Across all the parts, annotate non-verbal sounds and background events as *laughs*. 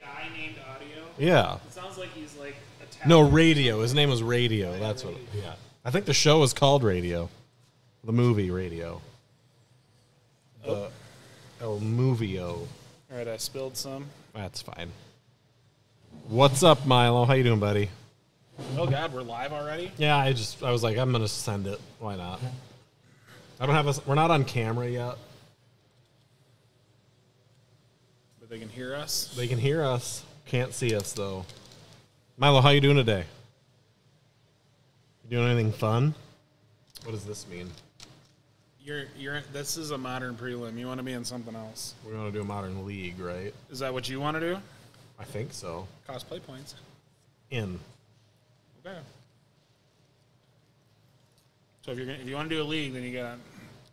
guy named Audio? Yeah. It sounds like he's like a No, Radio. His name was Radio. That's what. Yeah. I think the show was called Radio. The movie Radio. The oh. El Movio. All right, I spilled some. That's fine. What's up, Milo? How you doing, buddy? Oh God, we're live already. Yeah, I just I was like, I'm gonna send it. Why not? I don't have a. We're not on camera yet. But they can hear us. They can hear us. Can't see us though. Milo, how you doing today? You doing anything fun? What does this mean? You're you're. This is a modern prelim. You want to be in something else? We're gonna do a modern league, right? Is that what you want to do? I think so. Cosplay points. In. Okay. So if you're gonna, if you want to do a league, then you gotta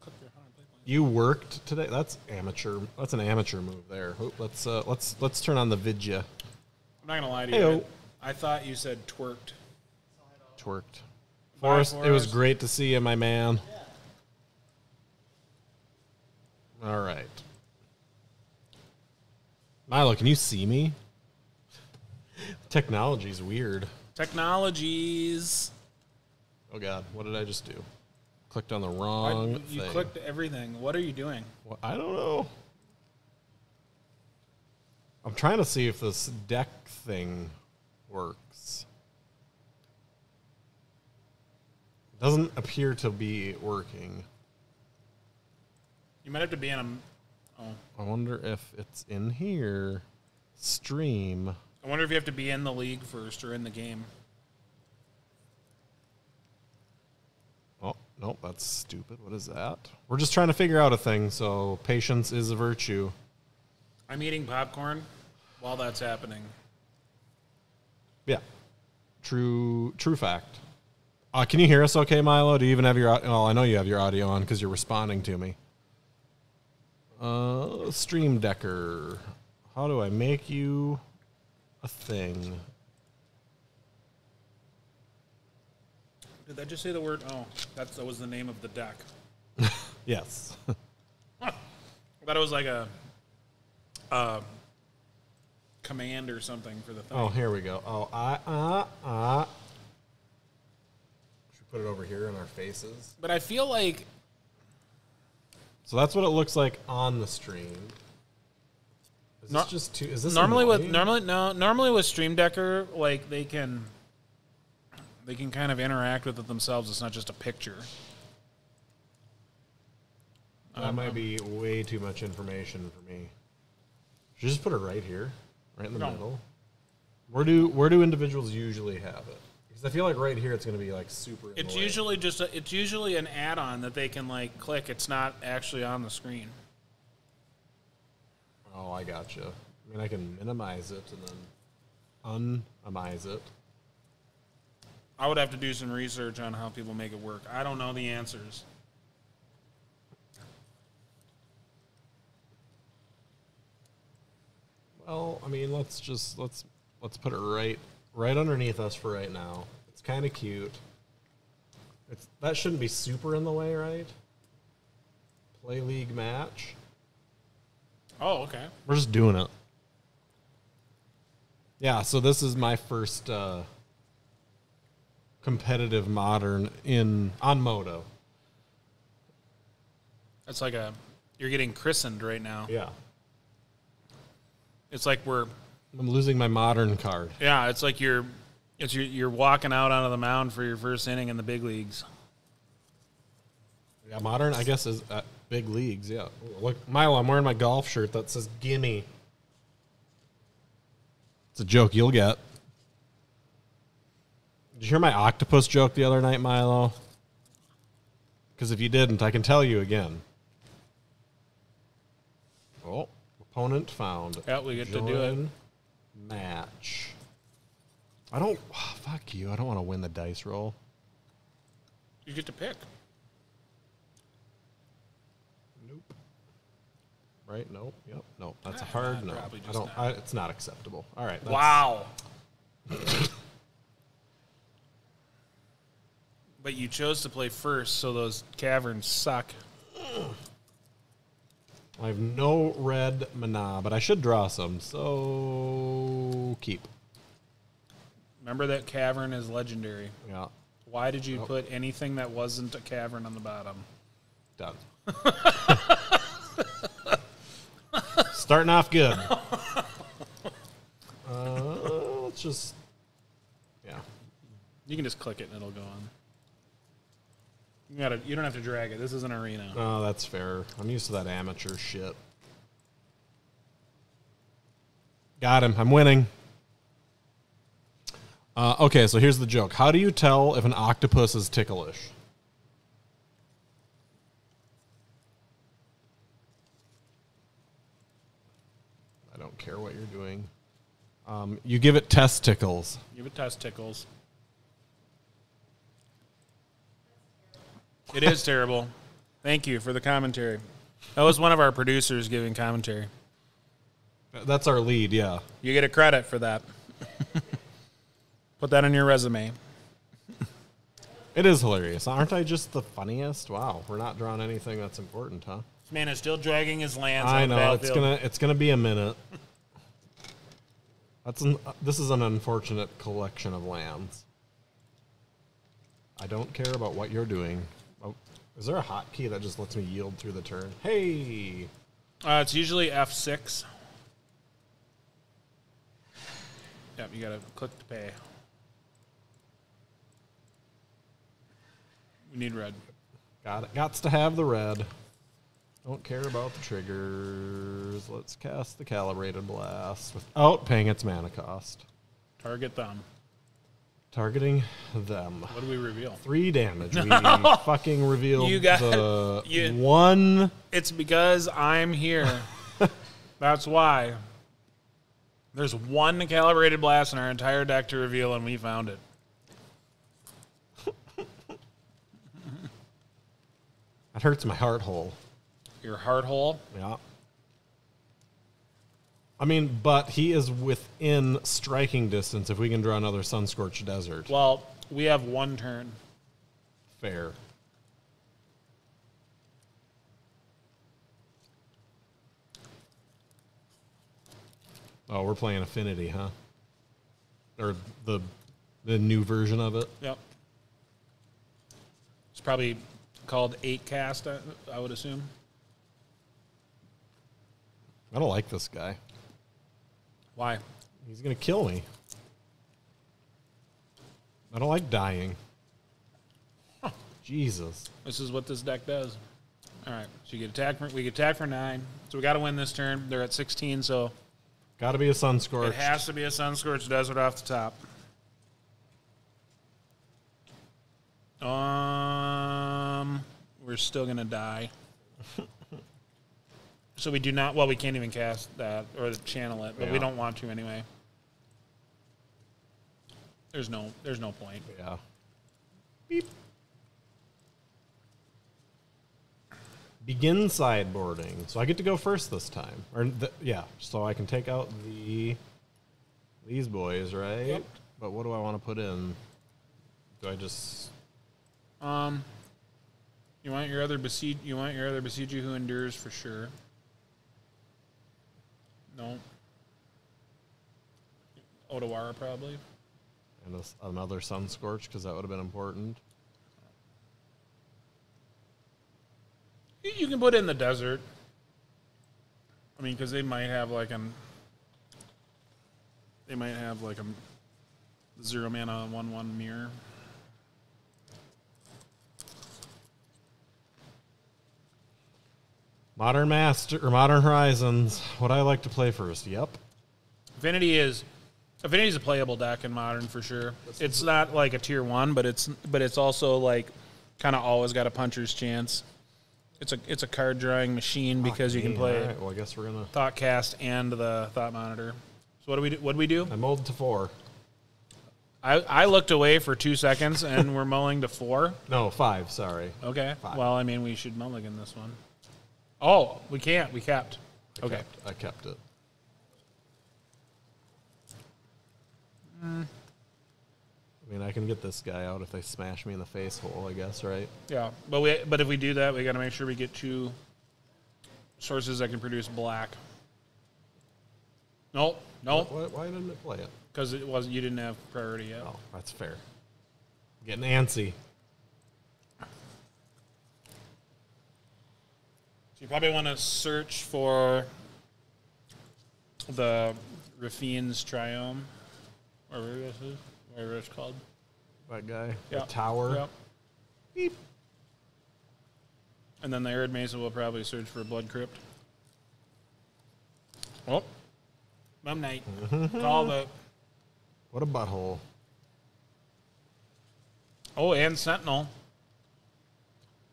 click your hundred play points. You worked today. That's amateur. That's an amateur move there. Let's uh, let's let's turn on the vidya. I'm not gonna lie to you. Heyo. I, I thought you said twerked. Twerked. Forrest, it was Forrest. great to see you, my man. All right. Milo, can you see me? Technology's weird. Technologies. Oh God, what did I just do? Clicked on the Why- wrong you thing. clicked everything. What are you doing? Well, I don't know. I'm trying to see if this deck thing works. It Doesn't appear to be working. You might have to be in a. Oh, I wonder if it's in here. Stream. I wonder if you have to be in the league first or in the game. Oh, nope, that's stupid. What is that? We're just trying to figure out a thing, so patience is a virtue. I'm eating popcorn while that's happening. Yeah. True true fact. Uh, can you hear us okay, Milo? Do you even have your au- Oh, I know you have your audio on because you're responding to me. Uh, Stream Decker. How do I make you a thing? Did that just say the word? Oh, that's, that was the name of the deck. *laughs* Yes. *laughs* I thought it was like a, a command or something for the thing. oh, here we go. Oh, I, uh, uh. Should we put it over here in our faces? But I feel like So that's what it looks like on the stream. Is this Nor- just too? Is this normally with normally no normally with Stream Decker like they can they can kind of interact with it themselves. It's not just a picture. That um, might um, be way too much information for me. Should just put it right here, right in the No. middle. Where do where do individuals usually have it? Because I feel like right here it's going to be like super. It's way. usually just a, it's usually an add-on that they can like click. It's not actually on the screen. Oh, I gotcha. I mean, I can minimize it and then unamize it. I would have to do some research on how people make it work. I don't know the answers. Well, I mean, let's just let's let's put it right right underneath us for right now. It's kind of cute. It's that shouldn't be super in the way, right? Play league match. Oh, okay. We're just doing it. Yeah, so this is my first uh, competitive modern in on Modo. That's like a you're getting christened right now. Yeah, It's like we're I'm losing my modern card. yeah. It's like you're it's you're, you're walking out onto the mound for your first inning in the big leagues. Yeah, modern, I guess, is at big leagues. Yeah, look, Milo, I'm wearing my golf shirt that says "Gimme." It's a joke you'll get. Did you hear my octopus joke the other night, Milo? Because if you didn't, I can tell you again. Oh, opponent found. Yeah, we get to do it. Match. I don't. fuck you. I don't want to win the dice roll. You get to pick. Nope. Right? Nope. Yep. Nope. That's a Ah, hard no. I don't. I, it's not acceptable. All right. Wow. *laughs* but you chose to play first, so those caverns suck. I have no red mana, but I should draw some, so keep. Remember that cavern is legendary. Yeah, Why did you put anything that wasn't a cavern on the bottom? done. *laughs* Starting off good. *laughs* Uh, let's just, yeah. You can just click it and it'll go on. You gotta. You don't have to drag it. This is an arena. Oh, that's fair. I'm used to that amateur shit. Got him. I'm winning. Uh, okay, so here's the joke. How do you tell if an octopus is ticklish? I don't care what you're doing. Um, you give it test tickles. Give it testicles. It is terrible. Thank you for the commentary. That was one of our producers giving commentary. That's our lead, yeah. You get a credit for that. Put that on your resume. It is hilarious. Aren't I just the funniest? Wow, we're not drawing anything that's important, huh? This man is still dragging his lands. I know it's gonna it's gonna be a minute. That's an, this is an unfortunate collection of lands. I don't care about what you're doing. Oh, is there a hotkey that just lets me yield through the turn? Hey, Uh, it's usually F six. Yep, you gotta click to pay. We need red. got it. Gots to have the red. Don't care about the triggers. Let's cast the calibrated blast without paying its mana cost. Target them. Targeting them. What do we reveal? Three damage. *laughs* We fucking revealed You got- the *laughs* you- one. It's because I'm here. *laughs* That's why. There's one calibrated blast in our entire deck to reveal, and we found it. That hurts my heart hole. Your heart hole. Yeah. I mean, but he is within striking distance if we can draw another Sunscorched Desert. Well, we have one turn. Fair. Oh, we're playing Affinity, huh? Or the the new version of it. Yep. It's probably called eight cast. I, I would assume. I don't like this guy. Why? He's gonna kill me. I don't like dying. Jesus. This is what this deck does. All right. So you get attack. For, we get attack for nine. So we got to win this turn. They're at 16. So Got to be a Sunscorched. it has to be a Sunscorched Desert off the top. Um, we're still gonna die. *laughs* so we do not. Well, we can't even cast that or channel it, but we don't want to anyway. There's no. There's no point. Yeah. Beep. Begin sideboarding. So I get to go first this time. Or th- yeah, so I can take out the these boys, right? Yep. But what do I want to put in? Do I just Um, you want your other Boseiju? You want your other Boseiju who endures for sure. No. Otawara probably. and a another sun scorch because that would have been important. You- You can put it in the desert. I mean, because they might have like an. They might have like a zero mana one one mirror. Modern Master or Modern Horizons. What I like to play first. Yep. Affinity is Affinity is a playable deck in modern for sure. It's not like a tier one, but it's but it's also like kind of always got a puncher's chance. It's a it's a card drawing machine because you can play All right, well, I guess we're gonna. Thoughtcast and the Thought Monitor. So what do we do? What do we do? I mulled to four. I, I looked away for two seconds and we're mulling to four. No, five. Sorry. Okay. Five. Well, I mean, we should mulligan this one. Oh, we can't. We capped. I Okay. I kept it. Mm. I mean, I can get this guy out if they smash me in the face hole. I guess, right? Yeah, but we but if we do that, we got to make sure we get two sources that can produce black. Nope, nope, Why, why didn't it play it? because it was you didn't have priority yet. Oh, that's fair. Getting antsy. So you probably want to search for the Raffine's Triome, whatever this is, whatever it's called. That guy. The tower. Yep. Beep. And then the Arid Mesa will probably search for Blood Crypt. Oh. Mum Night. Mm-hmm. Call the. What a butthole. Oh, and Sentinel.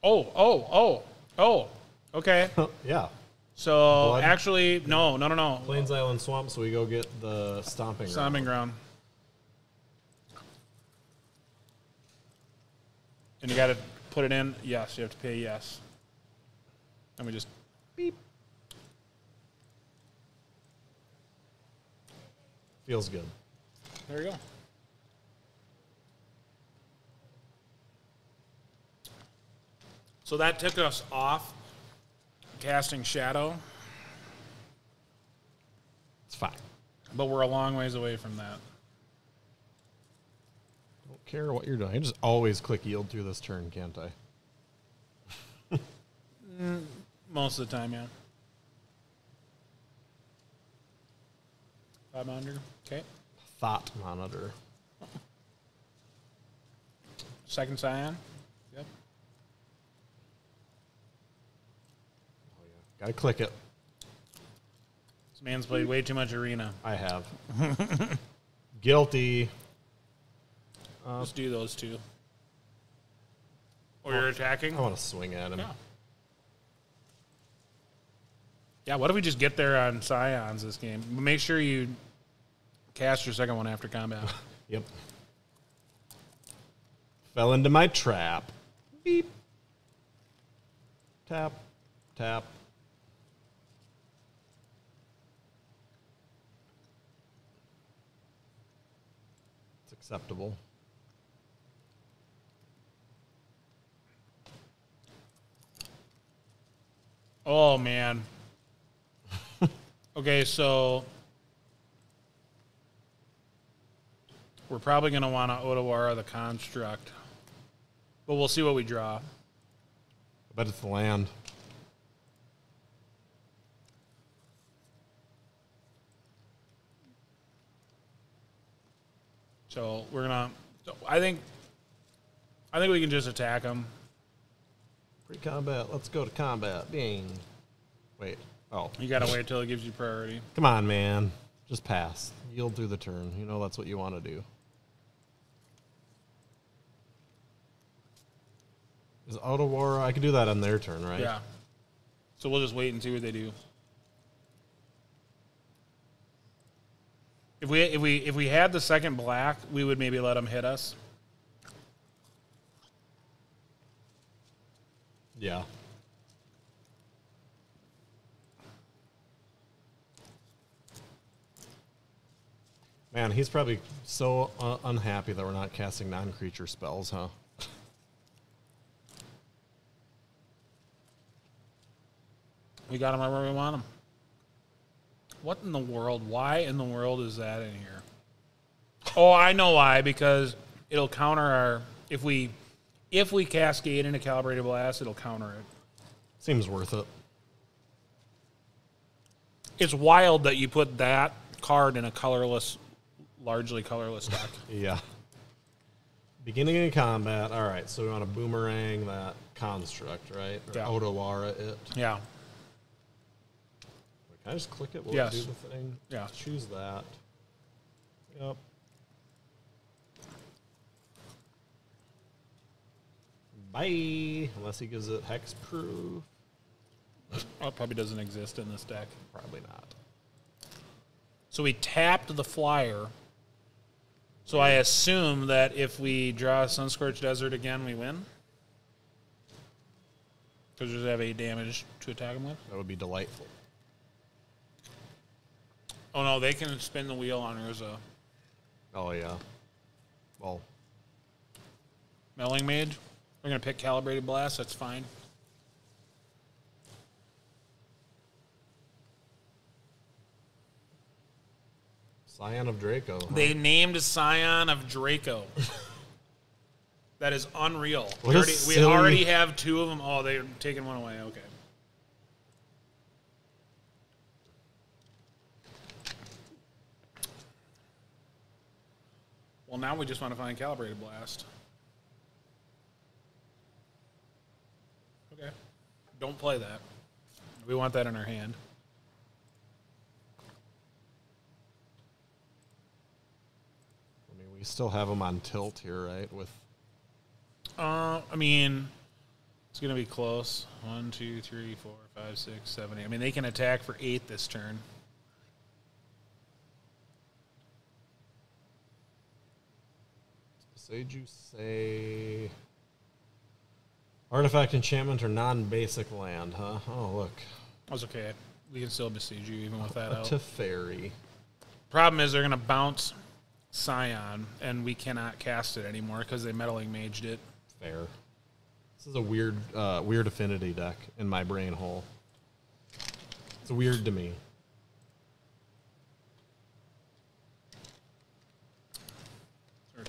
Oh, oh, oh, oh. Okay. *laughs* yeah. So Blood? actually, no, no, no, no. Plains Island Swamp, so we go get the stomping ground. Stomping ground. And you got to put it in. Yes, you have to pay yes. And we just Beep. Feels good. there you go. So that took us off casting shadow, It's fine. but we're a long ways away from that. Don't care what you're doing. I just always click yield through this turn, can't I? *laughs* Most of the time, yeah. Five hundred. Okay. Thought monitor. Second scion. Yep. Oh, yeah. Gotta click it. This man's played way too much arena. I have. Guilty. Just do those two. Or you're attacking. I want to swing at him. Yeah. Yeah, what if we just get there on Scions this game? Make sure you cast your second one after combat. *laughs* Yep. Fell into my trap. Beep. Tap. Tap. Acceptable. oh man. okay, so we're probably gonna want to Otawara the construct. But we'll see what we draw. I bet it's the land. So we're gonna I think I think we can just attack them. Pre combat. Let's go to combat. Bing. Wait. Oh. You gotta wait till it gives you priority. Come on, man. Just pass. Yield through the turn. You know that's what you want to do. Is Otawara? I could do that on their turn, right? Yeah. So we'll just wait and see what they do. If we if we if we had the second black, we would maybe let him hit us. Yeah. Man, he's probably so uh, unhappy that we're not casting non-creature spells, huh? We got him right where we want them. What in the world? Why in the world is that in here? Oh, I know why. Because it'll counter our if we if we cascade into calibrated blast, it'll counter it. Seems worth it. It's wild that you put that card in a colorless, largely colorless deck. *laughs* Yeah. Beginning of combat. All right, so we want to boomerang that construct, right? Or Yeah. Otawara it. yeah. Can I just click it? Will Yes. it do the thing? Yeah. Choose that. Yep. Bye. Unless he gives it hexproof. Oh, it probably doesn't exist in this deck. Probably not. So we tapped the flyer. So I assume that if we draw Sunscorched Desert again, we win. Because we have eight damage to attack him with. That would be delightful. Oh no, they can spin the wheel on Urza. Oh yeah. Well. Meddling Mage. We're gonna pick Calibrated Blast. That's fine. Scion of Draco. Huh? They named Scion of Draco. *laughs* that is unreal. We already, we already have two of them. Oh, they're taking one away. Okay. Well, now we just want to find Calibrated Blast. Okay. Don't play that. We want that in our hand. I mean, we still have them on tilt here, right? With Uh, I mean, it's gonna be close. One, two, three, four, five, six, seven, eight. I mean, they can attack for eight this turn. You say artifact enchantment or non-basic land, huh? Oh, look, That's okay. We can still Boseiju even with that a out. Teferi. Problem is, they're gonna bounce Scion, and we cannot cast it anymore because they meddling maged it. Fair. This is a weird, uh, weird affinity deck in my brain hole. It's weird to me.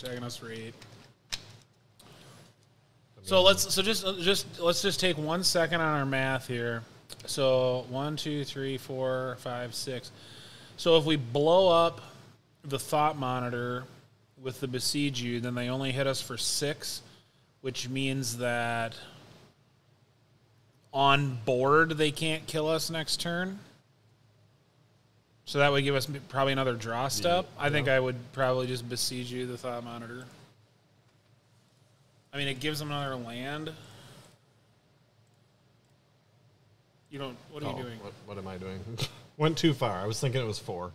They're attacking us for eight. So let's so just just let's just take one second on our math here. So one, two, three, four, five, six. So if we blow up the thought monitor with the Boseiju, then they only hit us for six, which means that on board they can't kill us next turn. So that would give us probably another draw step. I think I would probably just Boseiju the thought monitor. I mean, it gives them another land. You don't. What are Oh, you doing? What, what am I doing? *laughs* Went too far. I was thinking it was four.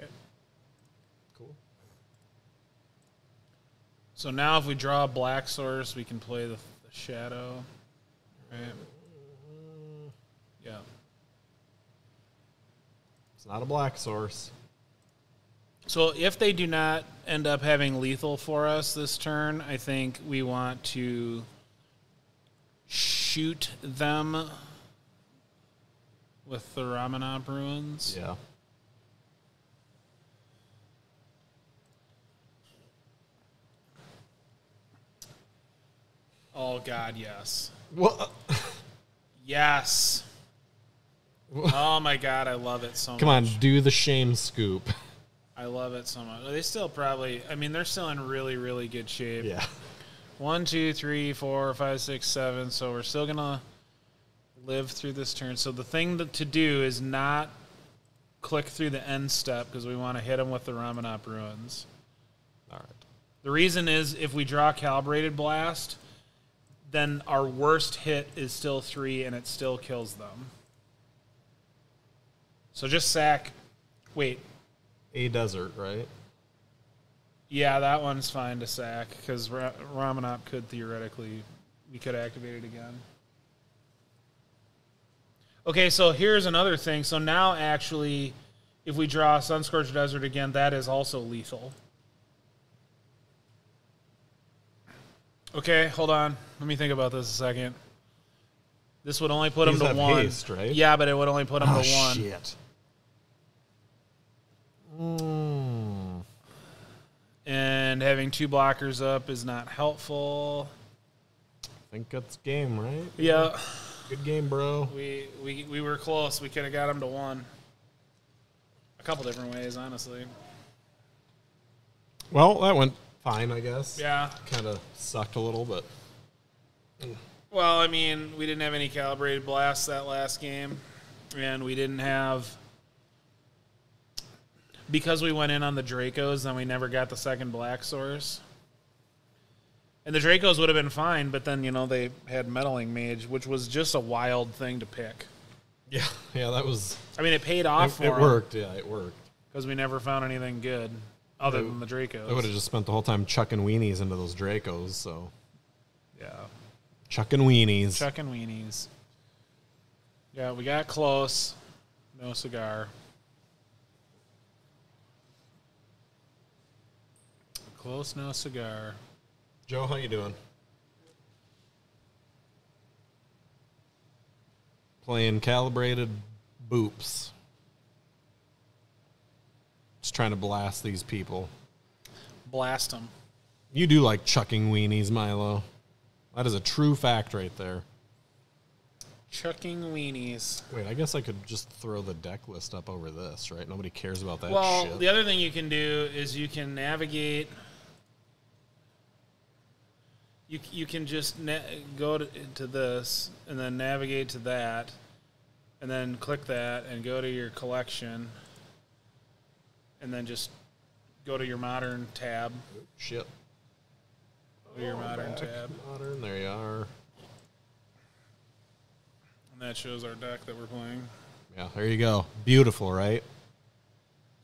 Okay. Cool. So now, if we draw a black source, we can play the, the shadow. Right. Yeah. It's not a black source. So if they do not end up having lethal for us this turn, I think we want to shoot them with the Ramunap ruins. Yeah. Oh God, yes, What? yes. Oh my God, I love it so Come much. Come on, do the shame scoop. I love it so much. They still probably. I mean, they're still in really, really good shape. Yeah. One, two, three, four, five, six, seven. So we're still gonna live through this turn. So the thing that, to do is not click through the end step because we want to hit them with the Ramunap ruins. All right. The reason is if we draw calibrated blast, then our worst hit is still three and it still kills them. So just sack. Wait, A desert, right? Yeah, that one's fine to sack because Ra- Ramunap could theoretically, we could activate it again. Okay, so here's another thing. So now, actually, if we draw Sunscorched Desert again, that is also lethal. Okay, hold on. Let me think about this a second. This would only put him to have one. haste, right? Yeah, but it would only put him to one. shit. Mm. And having two blockers up is not helpful. I think that's game, right? Yeah. Good game, bro. We we we were close. We could have got him to one. A couple different ways, honestly. Well, that went fine, I guess. Yeah. Kind of sucked a little, but Well, I mean, we didn't have any calibrated blasts that last game, and we didn't have because we went in on the Dracos, then we never got the second black source. And the Dracos would have been fine, but then you know they had meddling mage, which was just a wild thing to pick. yeah, *laughs* yeah, that was I mean, it paid it, off it for worked. Yeah, it worked. because we never found anything good other They- than the Dracos. I would have just spent the whole time chucking weenies into those Dracos. So yeah. chucking weenies. Chuck and weenies. Yeah, we got close. No cigar. Close, no cigar. Joe, how you doing? Playing calibrated boops. Just trying to blast these people. Blast them. You do like chucking weenies, Milo. That is a true fact right there. Chucking weenies. Wait, I guess I could just throw the deck list up over this, right? Nobody cares about that Well, shit. the other thing you can do is you can navigate. You, you can just na- go to, to this and then navigate to that, and then click that and go to your collection, and then just go to your modern tab. shit. Go to your modern Back. tab, Modern, there you are. and that shows our deck that we're playing. Yeah, there you go. Beautiful, right?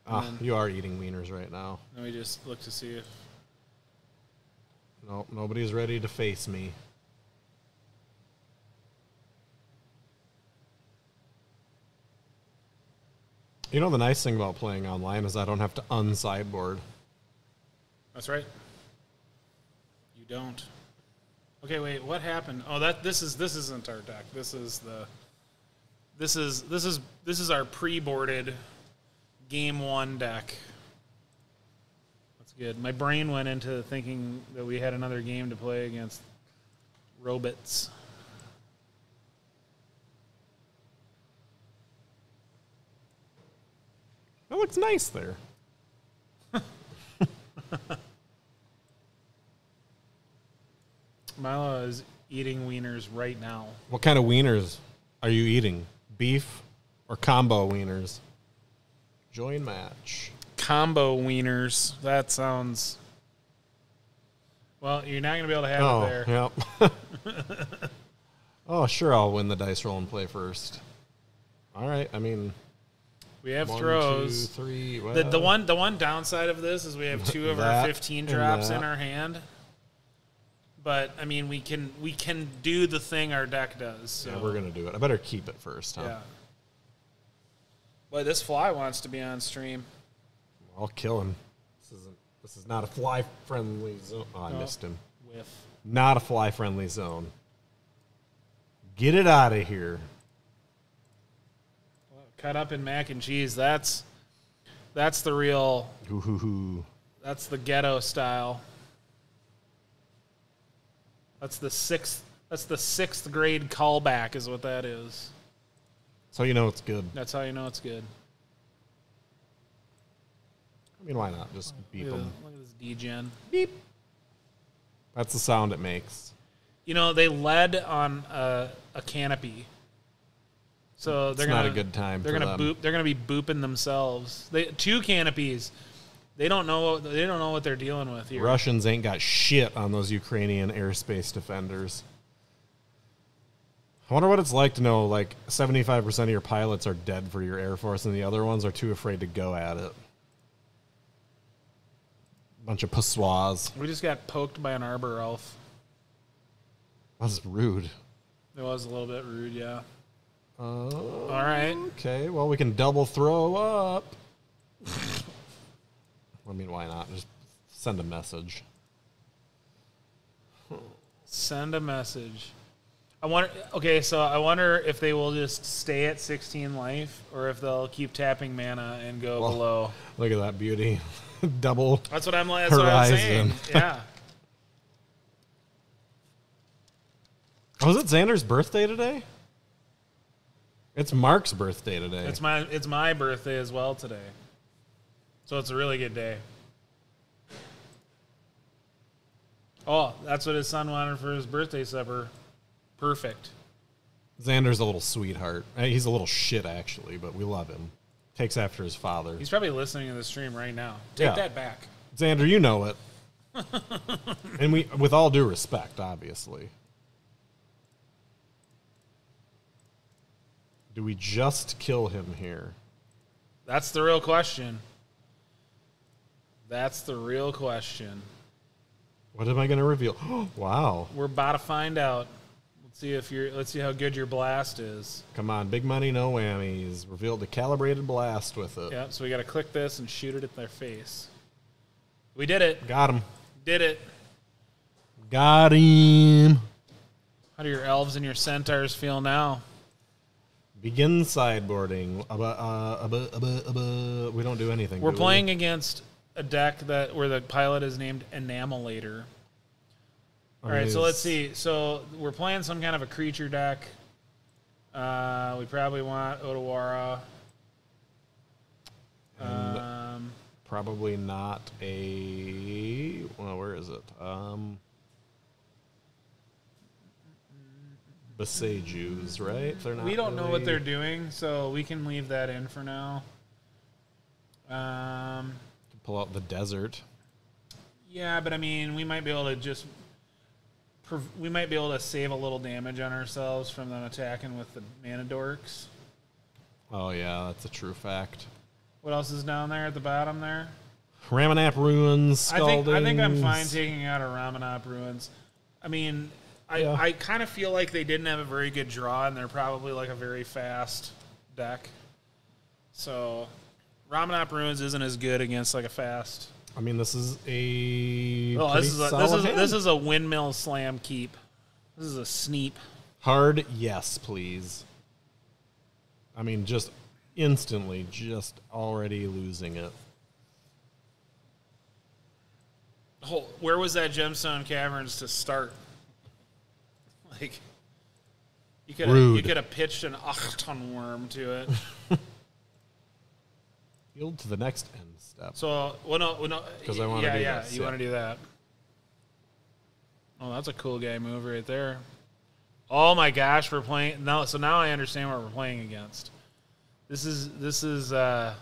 Ah, you are eating wieners right now. Let me just look to see if No, nobody's ready to face me. You know the nice thing about playing online is I don't have to unsideboard. That's right. You don't. Okay, wait. What happened? Oh, that this is this isn't our deck. This is the. This is this is this is our pre-boarded game one deck. That's good. My brain went into thinking that we had another game to play against robots. That looks nice there. *laughs* Milo is eating wieners right now. What kind of wieners are you eating? Beef or combo wieners? Join match. Combo wieners. That sounds. Well, you're not going to be able to have Oh, it there. yep. *laughs* *laughs* oh, sure, I'll win the dice roll and play first. All right, I mean, We have one, throws. two, three. The, the one the one downside of this is we have two of our 15 drops in our hand. But I mean, we can we can do the thing our deck does. So Yeah, we're gonna do it. I better keep it first, huh? yeah. Boy, this fly wants to be on stream. I'll kill him. This isn't. This is not a fly friendly zone. Oh, I No. missed him. With Not a fly friendly zone. Get it out of here. Cut up in mac and cheese. That's that's the real. Hoo. That's the ghetto style. That's the sixth. That's the sixth grade callback, is what that is. So you know it's good. That's how you know it's good. I mean, why not just beep Look them? look at this degen. Beep. That's the sound it makes. You know, they led on a, a canopy. So they're It's not gonna, a good time They're gonna them. boop. They're gonna be booping themselves. They two canopies. They don't know. They don't know what they're dealing with here. Russians ain't got shit on those Ukrainian airspace defenders. I wonder what it's like to know like 75% of your pilots are dead for your Air Force and the other ones are too afraid to go at it. Bunch of passois. We just got poked by an arbor elf. That's rude. It was a little bit rude, yeah. Uh, All right. okay, well, we can double throw up. I mean, why not? Just send a message. Send a message. I wonder. Okay, so I wonder if they will just stay at 16 life, or if they'll keep tapping mana and go Well, below. Look at that beauty. *laughs* double. That's what I'm. That's what I'm saying. Horizon. *laughs* Yeah. Was it Xander's birthday today? It's Mark's birthday today. It's my it's my birthday as well today. So it's a really good day. Oh, that's what his son wanted for his birthday supper. Perfect. Xander's a little sweetheart. Uh, He's a little shit, actually, but we love him. Takes after his father. He's probably listening to the stream right now. Take Yeah. that back. Xander, you know it. *laughs* and we, with all due respect, obviously. Do we just kill him here? That's the real question. That's the real question. What am I going to reveal? *gasps* wow. We're about to find out. Let's see if you're. Let's see how good your blast is. Come on, big money, no whammies. Revealed a calibrated blast with it. Yeah. So we got to click this and shoot it at their face. We did it. Got him. Did it. Got him. How do your elves and your centaurs feel now? Begin sideboarding. Uh, we don't do anything. We're do we? playing against a deck that where the pilot is named Enamelator. All right, so let's see. So we're playing some kind of a creature deck. Uh, we probably want Otawara. And- Um, Probably not a. Well, where is it? Um, Boseijus, right? They're not. we don't know what they're doing, so we can leave that in for now. Um, Pull out the desert. yeah, but I mean, we might be able to just we might be able to save a little damage on ourselves from them attacking with the mana dorks. Oh yeah, that's a true fact. What else is down there at the bottom there? Ramunap ruins. I think I think I'm fine taking out a Ramunap ruins. I mean, I Yeah. I kind of feel like they didn't have a very good draw, and they're probably like a very fast deck. So, Ramunap ruins isn't as good against like a fast. I mean, this is a. Oh, this is a, this is hand. this is a windmill slam keep. This is a sneep. hard. Yes, please. I mean, just instantly, just already losing it. Where was that gemstone caverns to start? *laughs* Like, you could have you could have pitched an Achton worm to it. *laughs* Yield to the next end step. So, well, no, well, no, 'Cause I wanna yeah, do yeah, this, you yeah. want to do that. Oh, that's a cool guy move right there. Oh my gosh, we're playing now. So now I understand what we're playing against. This is this is uh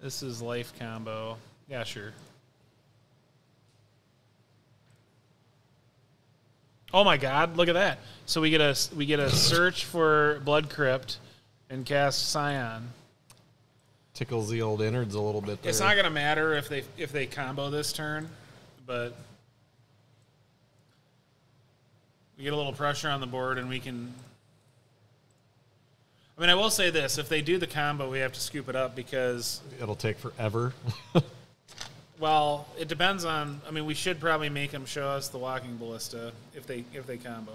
this is life combo. Yeah, sure. Oh my God! Look at that. So we get a we get a search for blood crypt and cast Scion. Tickles the old innards a little bit. There. It's not gonna matter if they if they combo this turn, but we get a little pressure on the board and we can. I mean, I will say this: if they do the combo, we have to scoop it up because, It'll take forever. *laughs* well, it depends on. I mean, we should probably make them show us the walking ballista if they if they combo.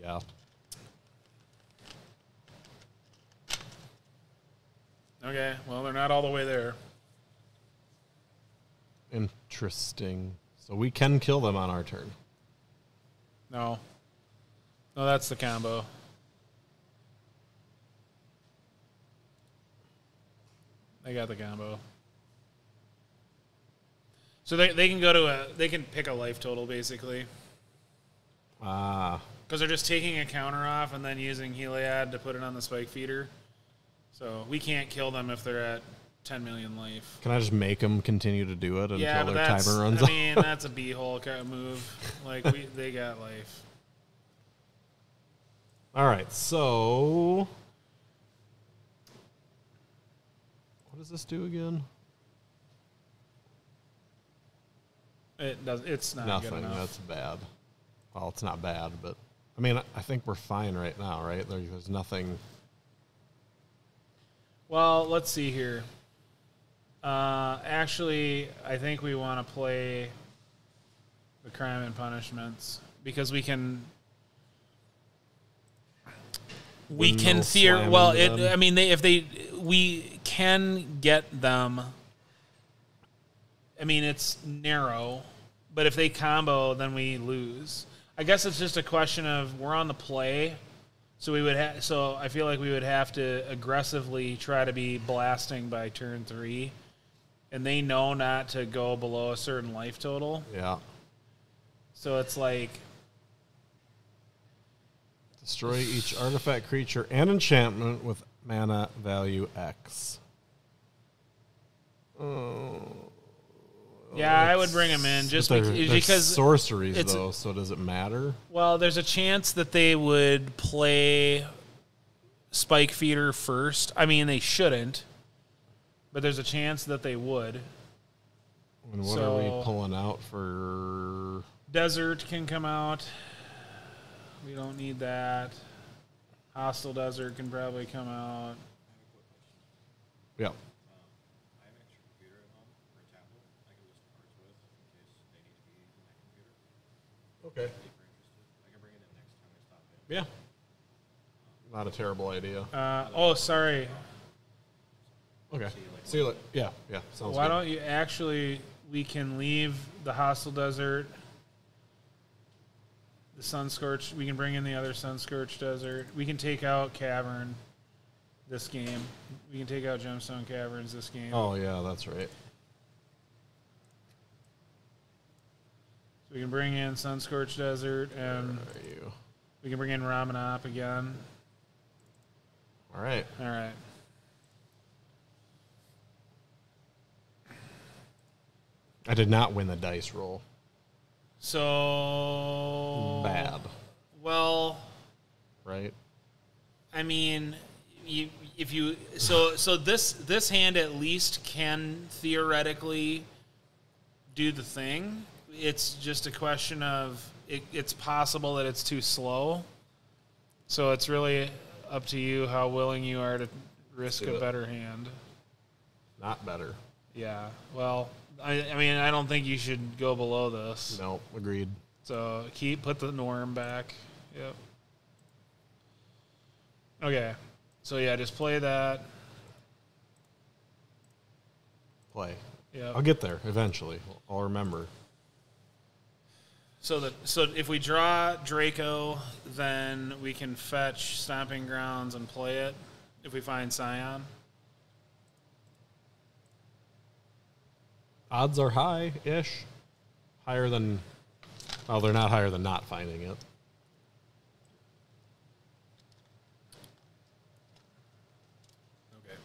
yeah. Okay, well, they're not all the way there. Interesting. So we can kill them on our turn. No, no, that's the combo. They got the combo. So they, they can go to a they can pick a life total basically Ah, because they're just taking a counter off and then using Heliod to put it on the spike feeder. So we can't kill them if they're at 10 million life. can I just make them continue to do it until yeah, their timer runs I out? mean *laughs* that's a beehole kind of move. Like we they got life. All right, so what does this do again? It does. It's not good Nothing. enough. That's bad. Well, it's not bad, but I mean, I think we're fine right now, right? There- There's nothing. Well, let's see here. Uh, actually, I think we want to play the crime and punishments because we can. We Windmill can theor. Well, it. I mean, they if they we can get them. I mean, it's narrow, but if they combo, then we lose. I guess it's just a question of we're on the play, so we would. Ha- so I feel like we would have to aggressively try to be blasting by turn three, and they know not to go below a certain life total. Yeah. So it's like Destroy each artifact, creature, and enchantment with mana value X. Oh, Yeah, I would bring them in just they're- they're because sorceries, it's- though. So does it matter? Well, there's a chance that they would play Spike Feeder first. I mean, they shouldn't, but there's a chance that they would. And what are we pulling out for? Desert can come out. We don't need that. Hostile Desert can probably come out. Yeah. I have an extra computer at home or a tablet I can list cards with in case they need to be using that computer. Okay. If you're interested, I can bring it in next time we stop in. Yeah. Not a terrible idea. Uh, oh, sorry. Okay. See you later. Yeah, yeah. Sounds Why good. don't you actually? We can leave the hostile desert. The sun scorched. We can bring in the other sun scorched desert. We can take out cavern. This game, we can take out gemstone caverns. This game. Oh yeah, that's right. So we can bring in sun scorched desert, and Where are you? we can bring in Ramunap again. All right. All right. I did not win the dice roll. So Bad, Well, right? I mean, you, if you so so this this hand at least can theoretically do the thing. It's just a question of it, it's possible that it's too slow. So it's really up to you how willing you are to risk a it. better hand. Not better. Yeah. Well, I, I mean, I don't think you should go below this. No, agreed. So keep put the norm back. Yep. Okay. So yeah, just play that. Play. Yep. I'll get there eventually. I'll remember. So that so if we draw Draco, then we can fetch Stomping Grounds and play it. If we find Scion. Odds are high ish. Higher than. Well, they're not higher than not finding it. Okay.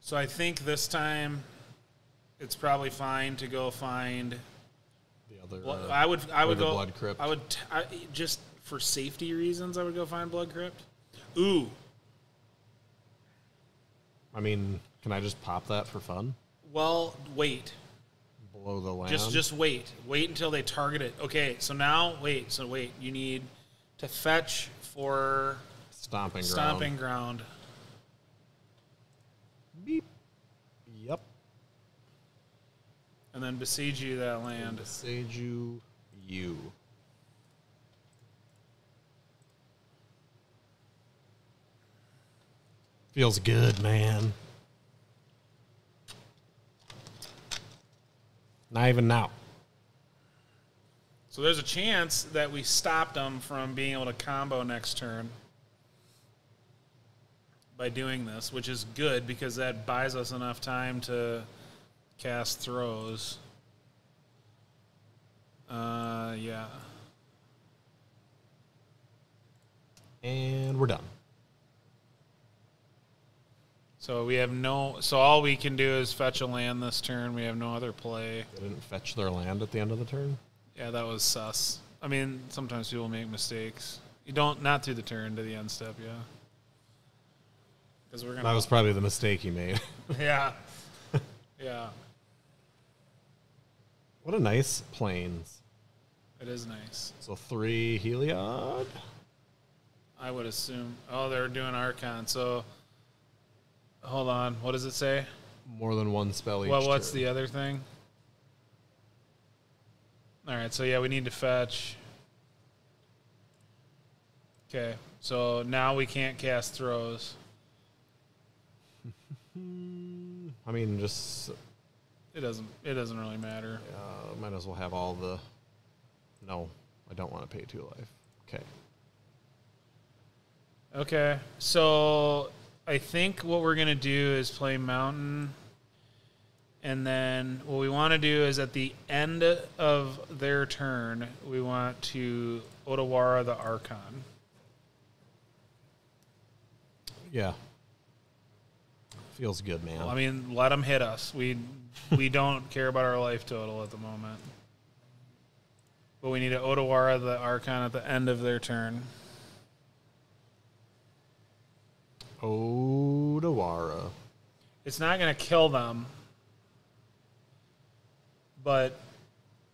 So I think this time it's probably fine to go find The other. Well, uh, I would, I would go. Blood Crypt. I would t- I, just for safety reasons. I would go find blood crypt. Ooh, I mean, can I just pop that for fun? well, wait. Below the land? Just, just wait. Wait until they target it. Okay, so now wait. So wait. You need to fetch for Stomping ground. stomping ground. Beep. Yep. and then Boseiju that land. Seiju you. Feels good, man. Not even now. So there's a chance that we stopped them from being able to combo next turn by doing this, which is good because that buys us enough time to cast Throes. Uh, yeah. And we're done. So we have no. So all we can do is fetch a land this turn. We have no other play. They didn't fetch their land at the end of the turn. Yeah, that was sus. I mean, sometimes people make mistakes. You don't not through the turn to the end step, yeah. Because we're gonna. That was probably the mistake he made. *laughs* yeah, *laughs* yeah. what a nice plains. It is nice. So three Heliod. I would assume. Oh, they're doing Archon. So, hold on. What does it say? More than one spell each. Well, what's turn. the other thing? All right. So yeah, we need to fetch. Okay. So now we can't cast Throes. *laughs* I mean, just It doesn't. It doesn't really matter. uh, might as well have all the. No, I don't want to pay two life. Okay. Okay, so I think what we're gonna do is play mountain, and then what we want to do is at the end of their turn, we want to Otawara the Archon. Yeah. Feels good, man. I mean, let them hit us. We we *laughs* don't care about our life total at the moment, but we need to Otawara the Archon at the end of their turn. Otawara. It's not gonna kill them, but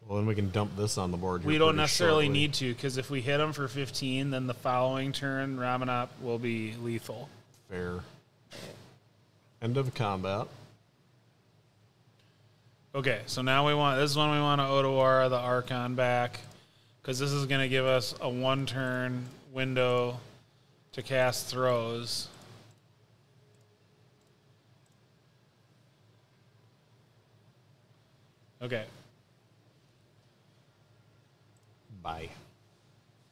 Well, then we can dump this on the board. We don't necessarily shortly. need to because if we hit them for 15, then the following turn Ramunap will be lethal. Fair. End of combat. Okay, so now we want this is when we want to Otawara the Archon back. because this is going to give us a one turn window to cast Throes. Okay. Bye.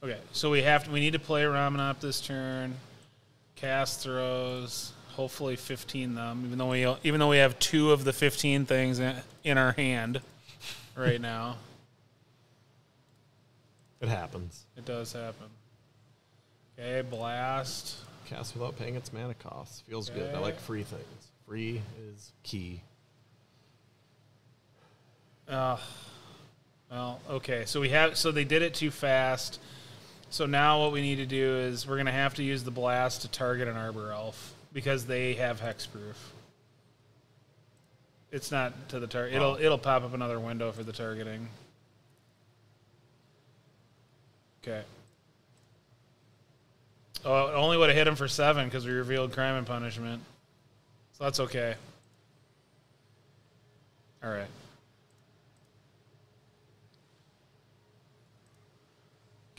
Okay, so we have to, we need to play Ramunap this turn, cast Throes, hopefully 15 them, even though we even though we have two of the 15 things in, in our hand right now. It happens. It does happen. Okay, blast. Cast without paying its mana cost. Feels good. I like free things. Free is key. Uh, well, okay. So we have so they did it too fast. So now what we need to do is we're gonna have to use the blast to target an arbor elf because they have hexproof. It's not to the target. It'll it'll pop up another window for the targeting. Okay. Oh, it only would have hit him for seven because we revealed crime and punishment. So that's okay. All right.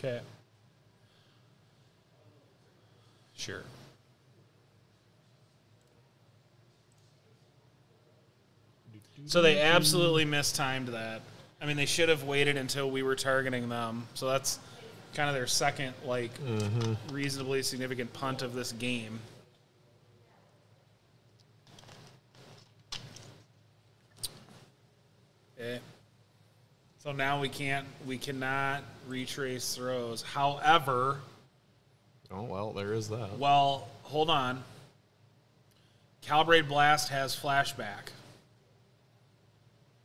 Okay. Sure. So they absolutely mistimed that. I mean, they should have waited until we were targeting them. So that's kind of their second, like, mm-hmm. reasonably significant punt of this game. Okay. So now we can't, we cannot retrace Throes. However, Oh well, there is that. well, hold on. Calibrate Blast has flashback.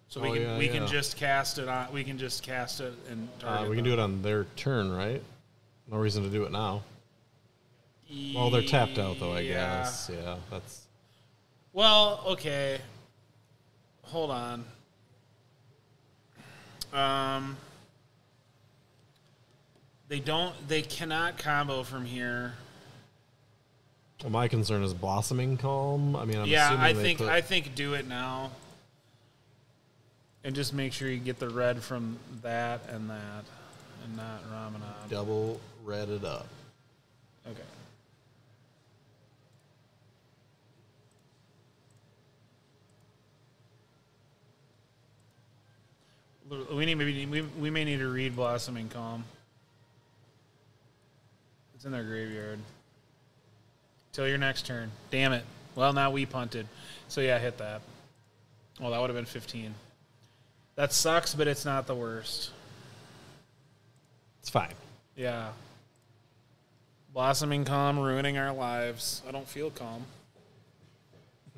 So we Oh, can yeah, we can just cast it on we can just cast it and Uh, we can do it on their turn, right? No reason to do it now. Well, they're tapped out though, I Yeah. guess. Yeah, that's Well, okay. Hold on. Um they don't they cannot combo from here. well, my concern is blossoming calm. I mean, I'm yeah, I think put, I think do it now. And just make sure you get the red from that and that and not Ramunap. double red it up. Okay. We need maybe we, we may need to read Blossoming Calm. It's in their graveyard. Till your next turn. Damn it. Well, now we punted. So yeah, hit that. Well, that would have been 15. That sucks, but it's not the worst. It's fine. Yeah. Blossoming calm, ruining our lives. I don't feel calm.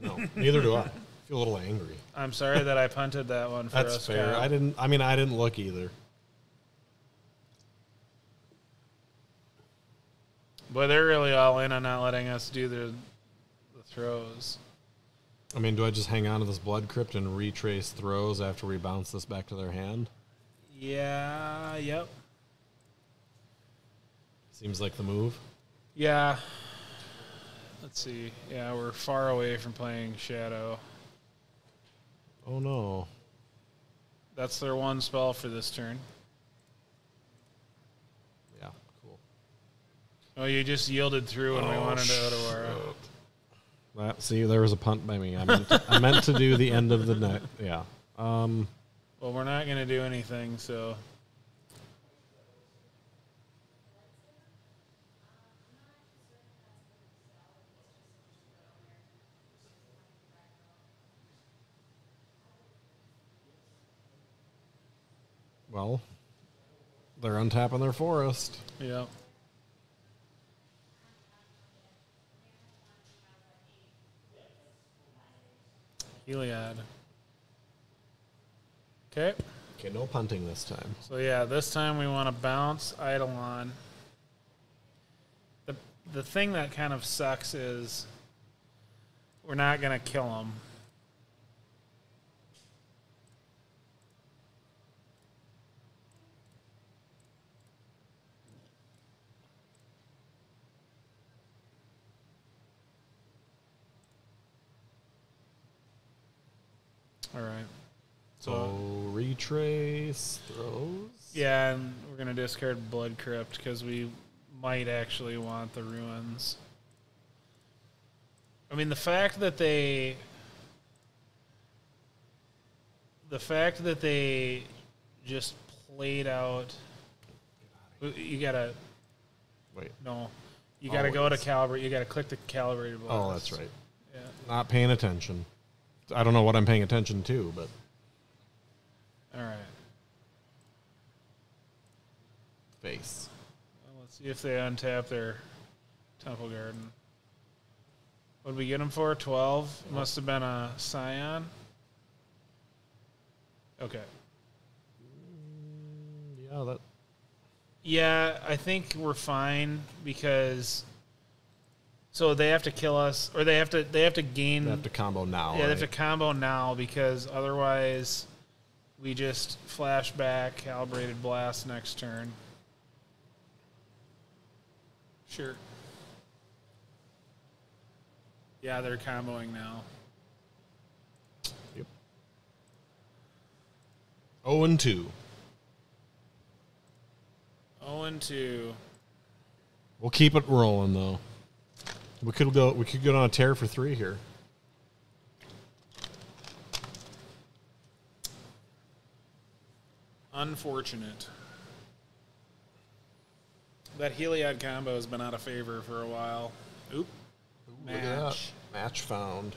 No, neither do I. *laughs* I feel a little angry. I'm sorry that I punted that one for That's us. fair. Kyle. I didn't. I mean, I didn't look either. Boy, they're really all in on not letting us do the the Throes. I mean, do I just hang on to this blood crypt and retrace Throes after we bounce this back to their hand? Yeah. Yep. Seems like the move. Yeah. Let's see. Yeah, we're far away from playing Shadow. Oh no. That's their one spell for this turn. Yeah, cool. Oh, you just yielded through when we Oh, wanted to go Otawara. That, see, there was a punt by me. I meant to, I meant to do the end of the night. Yeah. Um. Well, we're not going to do anything, so. Well, they're untapping their forest. Yep. Heliod. Okay. Okay, no punting this time. So yeah, this time we want to bounce Eidolon. The the thing that kind of sucks is we're not gonna kill him. All right. So retrace Throes. Yeah, and we're gonna discard Blood Crypt because we might actually want the ruins. I mean, the fact that they, the fact that they just played out. You gotta Wait. no, you gotta go to Always. calibrate. You gotta click the calibrated oh, blast. Oh, that's right. Yeah. Not paying attention. I don't know what I'm paying attention to, but All right. face. Well, let's see if they untap their Temple Garden. What did we get them for? 12? Must have been a Scion. Okay. Yeah, that Yeah, I think we're fine because so they have to kill us or they have to they have to gain they have to combo now. yeah, they have to combo now because otherwise we just flash back calibrated blast next turn. Sure. Yeah, they're comboing now. Yep. Oh and two. 0 and 2. We'll keep it rolling though. We could go. We could go on a tear for three here. Unfortunate. That Heliod combo has been out of favor for a while. Oop. Look at that. Match. Match found.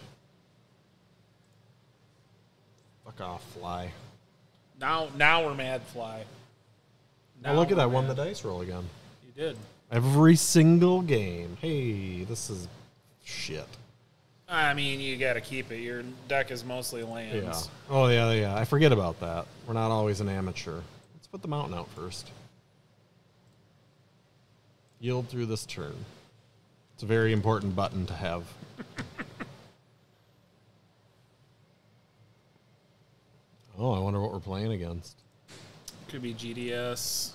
Fuck off, fly. Now now we're mad fly. Oh, look at that. Won the dice roll again. You did. Every single game. Hey, this is shit. I mean, you got to keep it. Your deck is mostly Yeah. lands. Oh yeah, yeah. I forget about that. We're not always an amateur. Let's put the mountain out first. Yield through this turn. It's a very important button to have. *laughs* oh, I wonder what we're playing against. Could be GDS.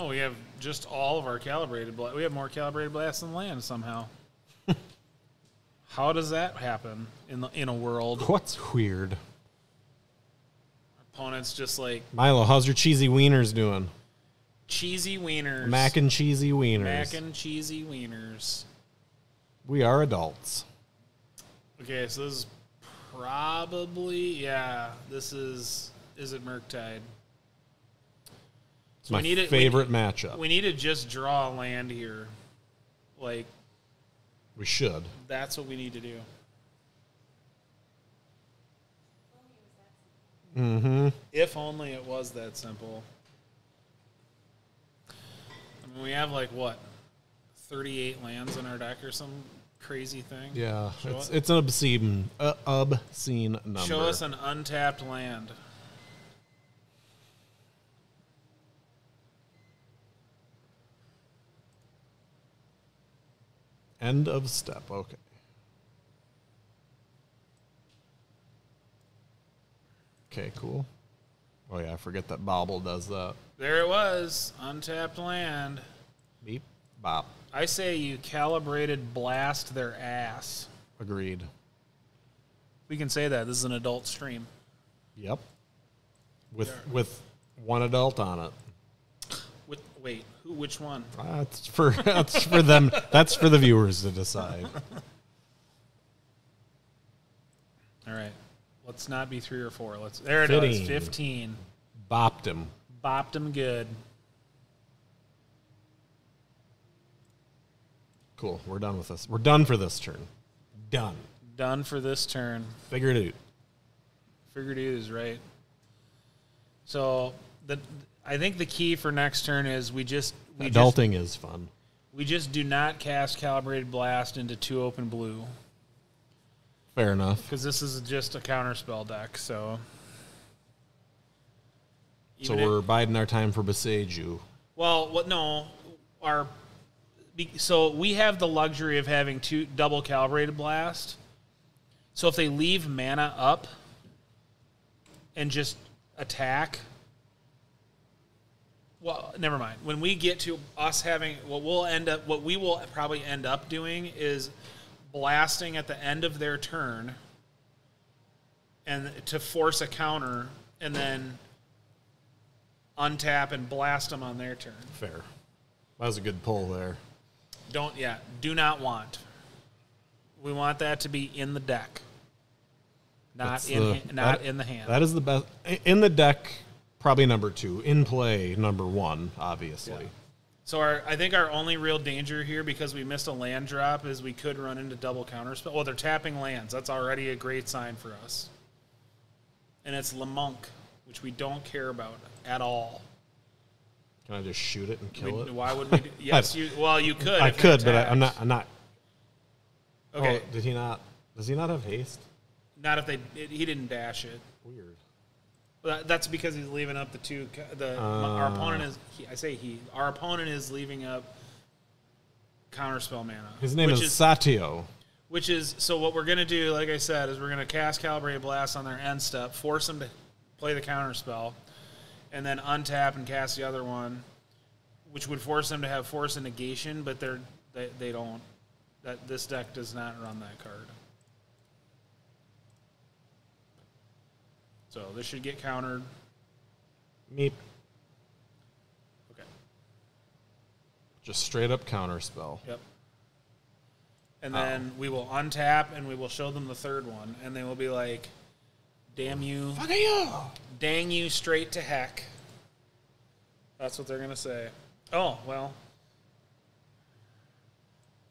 Oh, we have just all of our calibrated blast. We have more calibrated blasts than land somehow. *laughs* How does that happen in the in a world? What's weird? Opponents just like Milo, how's your cheesy wieners doing? cheesy wieners. Mac and cheesy wieners. Mac and cheesy wieners. we are adults. Okay, so this is probably yeah. This is is it Murktide? My we need it- we favorite matchup. We need to just draw a land here. Like we should. that's what we need to do. Mm-hmm. If only it was that simple. I mean, we have like what, thirty-eight lands in our deck or some crazy thing. Yeah, Show it's it. it's an obscene uh, obscene number. Show us an untapped land. End of step. Okay. Okay, cool. Oh yeah, I forget that Bobble does that. There it was, untapped land. Beep, bop. I say you calibrated blast their ass. Agreed. We can say that. This is an adult stream. Yep. With with one adult on it. Wait, who? Which one? That's for that's for them. That's for the viewers to decide. All right, let's not be three or four. Let's. There it is. Fifteen. Bopped him. Bopped him good. Cool. We're done with this. We're done for this turn. Done. Done for this turn. Figured it out. Figured he is right. So the I think the key for next turn is we just we just Adulting is fun. we just do not cast calibrated blast into two open blue Fair enough. because this is just a counterspell deck. So So Even if- we're biding our time for Boseiju. Well, what? No, our so we have the luxury of having two double calibrated blast. So if they leave mana up and just attack, well, never mind. When we get to us having what we'll end up, what we will probably end up doing is blasting at the end of their turn and to force a counter, and then untap and blast them on their turn. Fair. That was a good pull there. Don't yeah, do not want. We want that to be in the deck, not That's in the- ha- not that- in the hand. That is the best in the deck. Probably number two in play. Number one, obviously. So our, I think our only real danger here, because we missed a land drop, is we could run into double counterspell. Well, they're tapping lands. That's already a great sign for us. And it's Lamonk, which we don't care about at all. Can I just shoot it and We- kill it? why would we? Do, *laughs* yes, you. Well, you could. I could, but I, I'm not. I'm not. Okay, Oh, did he not? Does he not have haste? not if they. It, he didn't dash it. Weird. That's because he's leaving up the two. The our uh. opponent is. He, I say he. Our opponent is leaving up counterspell mana. His name which is, Satio. Which is so what we're gonna do, like I said, is we're gonna cast Calibrated Blast on their end step, force them to play the counter spell, and then untap and cast the other one, which would force them to have force and negation, but they're they, they don't that this deck does not run that card. So this should get countered. Meep. Okay. Just straight up counter spell. Yep. And then we will untap and we will show them the third one, and they will be like, "Damn you, Fuck you! dang you straight to heck." That's what they're gonna say. Oh well.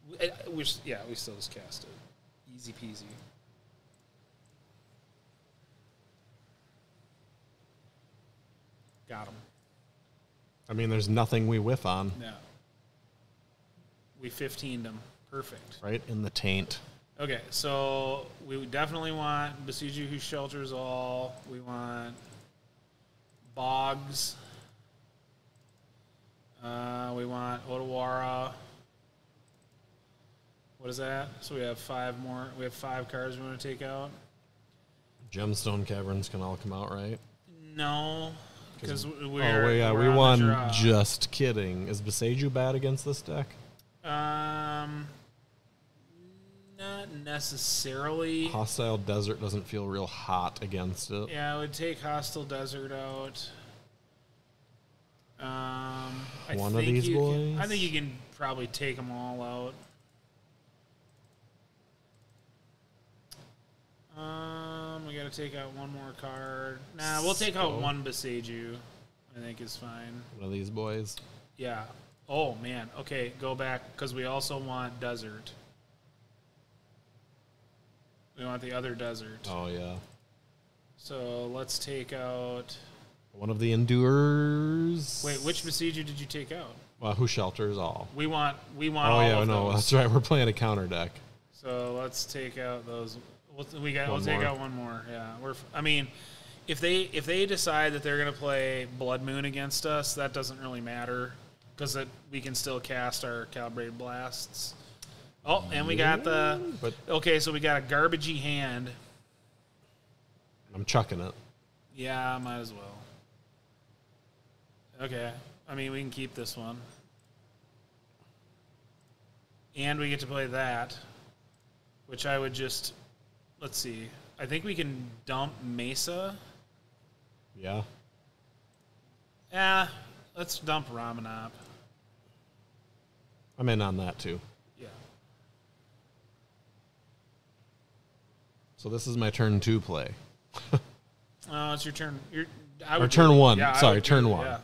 We, uh, we're, yeah, we still just cast it. Easy peasy. Got him. I mean, there's nothing we whiff on, Yeah. We 15'd him. Perfect. right? In the taint. Okay, so we definitely want Boseiju who shelters all. We want Boggs. Uh, we want Otawara. What is that? So we have five more. We have five cards we want to take out. Gemstone caverns can all come out, right? No, because we're. oh, yeah, we're we won. Just kidding. Is Boseiju bad against this deck? Um, not necessarily. Hostile Desert doesn't feel real hot against it. Yeah, I would take Hostile Desert out. Um, I One of these you can- boys? I think you can probably take them all out. Um, we got to take out one more card. Nah, we'll take out So- one Boseiju. I think is fine. One of these boys. Yeah. Oh man. Okay, go back because we also want Desert. We want the other Desert. Oh yeah. So let's take out. One of the endures. Wait, which Boseiju did you take out? Well, who shelters all? We want we want Oh all yeah, of no, those. that's right. We're playing a counter deck. So let's take out those. We'll, we got. One we'll take more. out one more. Yeah, we're. I mean, if they if they decide that they're gonna play Blood Moon against us, that doesn't really matter because we can still cast our calibrated blasts. Oh, and we got the. But Okay, so we got a garbagey hand. I'm chucking it. Yeah, might as well. Okay. I mean, we can keep this one. And we get to play that, which I would just. Let's see. I think we can dump Mesa. Yeah. Yeah, let's dump Ramunap. I'm in on that too. Yeah. So this is my turn two play. Oh, *laughs* it's your turn. Your, I Or turn do- one. yeah, Sorry, would do- turn one. Yeah.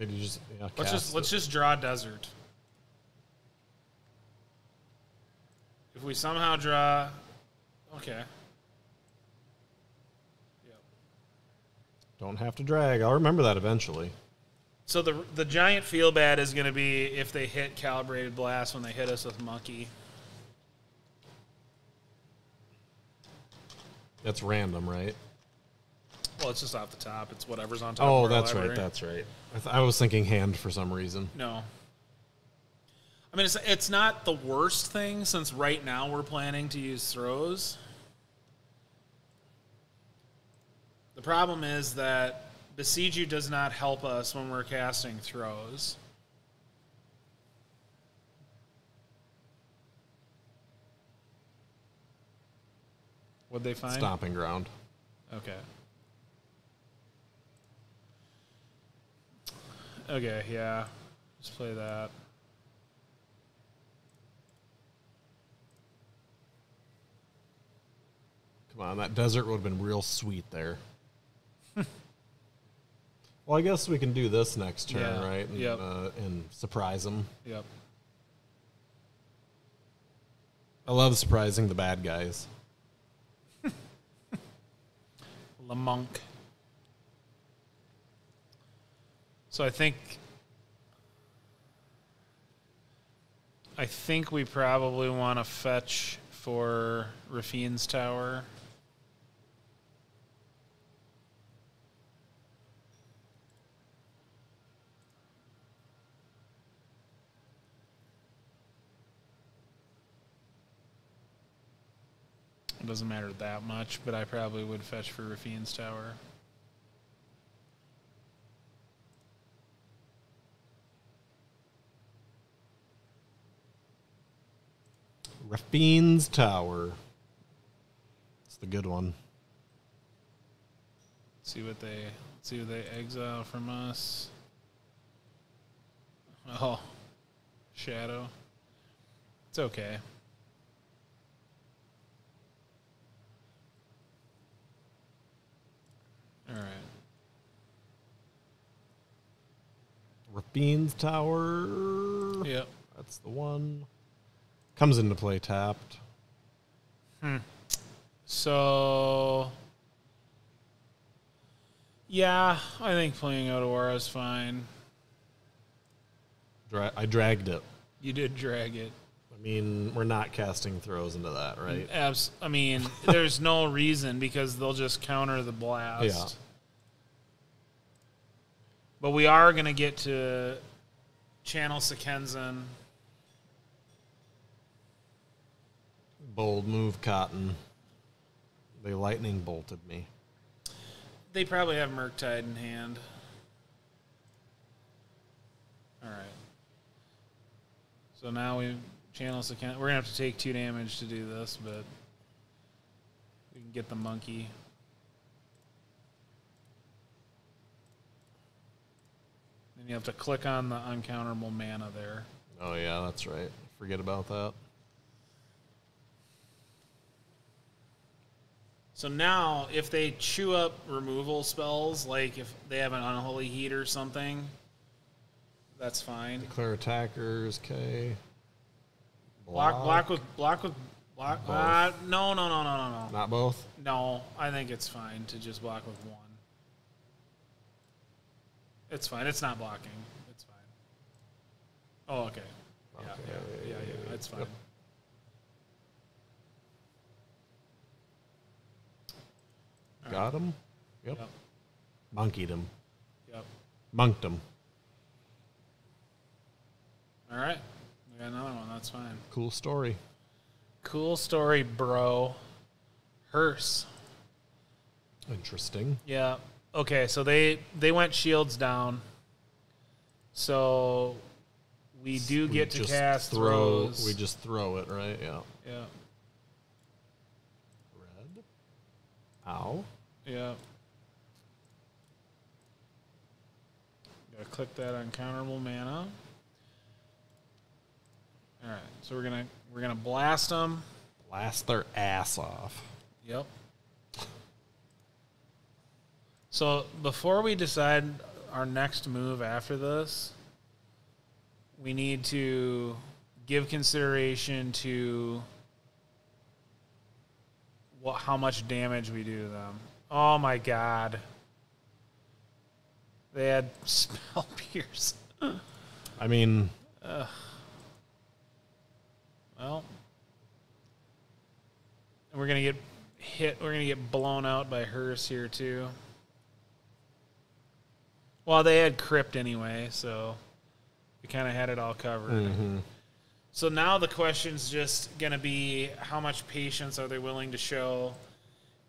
You just yeah, Let's just let's it. just draw desert. If we somehow draw, okay. Yep. don't have to drag. I'll remember that eventually. So the the giant feel bad is going to be if they hit calibrated blast when they hit us with monkey. That's random, right? Well, it's just off the top. It's whatever's on top. Oh, that's right. That's right. I, th- I was thinking hand for some reason. No. I mean, it's it's not the worst thing since right now we're planning to use Throes. The problem is that Boseiju does not help us when we're casting Throes. What'd they find? Stomping ground. Okay. Okay, yeah. Let's play that. Come on, that desert would have been real sweet there. *laughs* well, I guess we can do this next turn, Yeah, right? And, yep. uh, and surprise them. Yep. I love surprising the bad guys. *laughs* Lamonk. So I think I think we probably want to fetch for Raffine's tower. It doesn't matter that much, but I probably would fetch for Raffine's tower. Raffine's Tower. It's the good one. See what they see what they exile from us. Oh, shadow. It's okay. All right. Raffine's Tower. Yep. That's the one. Comes into play tapped. Hmm. So, yeah, I think playing Otawara is fine. Dra- I dragged it. You did drag it. I mean, we're not casting Throes into that, right? Abs- I mean, there's no reason because they'll just counter the blast. Yeah. But we are going to get to channel Sokenzan. Bold move, Cotton. They lightning bolted me. They probably have Murktide in hand. All right. So now we channel Sokenzan. We're going to have to take two damage to do this, but we can get the monkey. Then you have to click on the uncounterable mana there. Oh yeah, that's right. Forget about that. So now, if they chew up removal spells, like if they have an unholy heat or something, that's fine. Declare attackers, K. Block, block with, block with, block. Uh, no, no, no, no, no, no. Not both. No, I think it's fine to just block with one. It's fine. It's not blocking. It's fine. Oh, okay. Yeah, Okay, yeah, yeah, yeah. It's fine. Yep. Got him. Yep. Yep. Monkeyed him. Yep. Monked him. All right. We got another one. That's fine. Cool story. Cool story, bro. Hearse. Interesting. Yeah. Okay, so they they went shields down. So we do get to cast throw. Throes. We just throw it, right? Yeah. yeah. Red. Ow. Yeah. Gotta click that uncounterable mana. All right, so we're gonna we're gonna blast them. Blast their ass off. Yep. So before we decide our next move after this, we need to give consideration to what how much damage we do to them. Oh my god. They had *laughs* spell pierce. I mean, Well, we're gonna get hit. We're gonna get blown out by Hearse here too. Well, they had crypt anyway, so we kind of had it all covered. mhm. So now the question's just gonna be how much patience are they willing to show?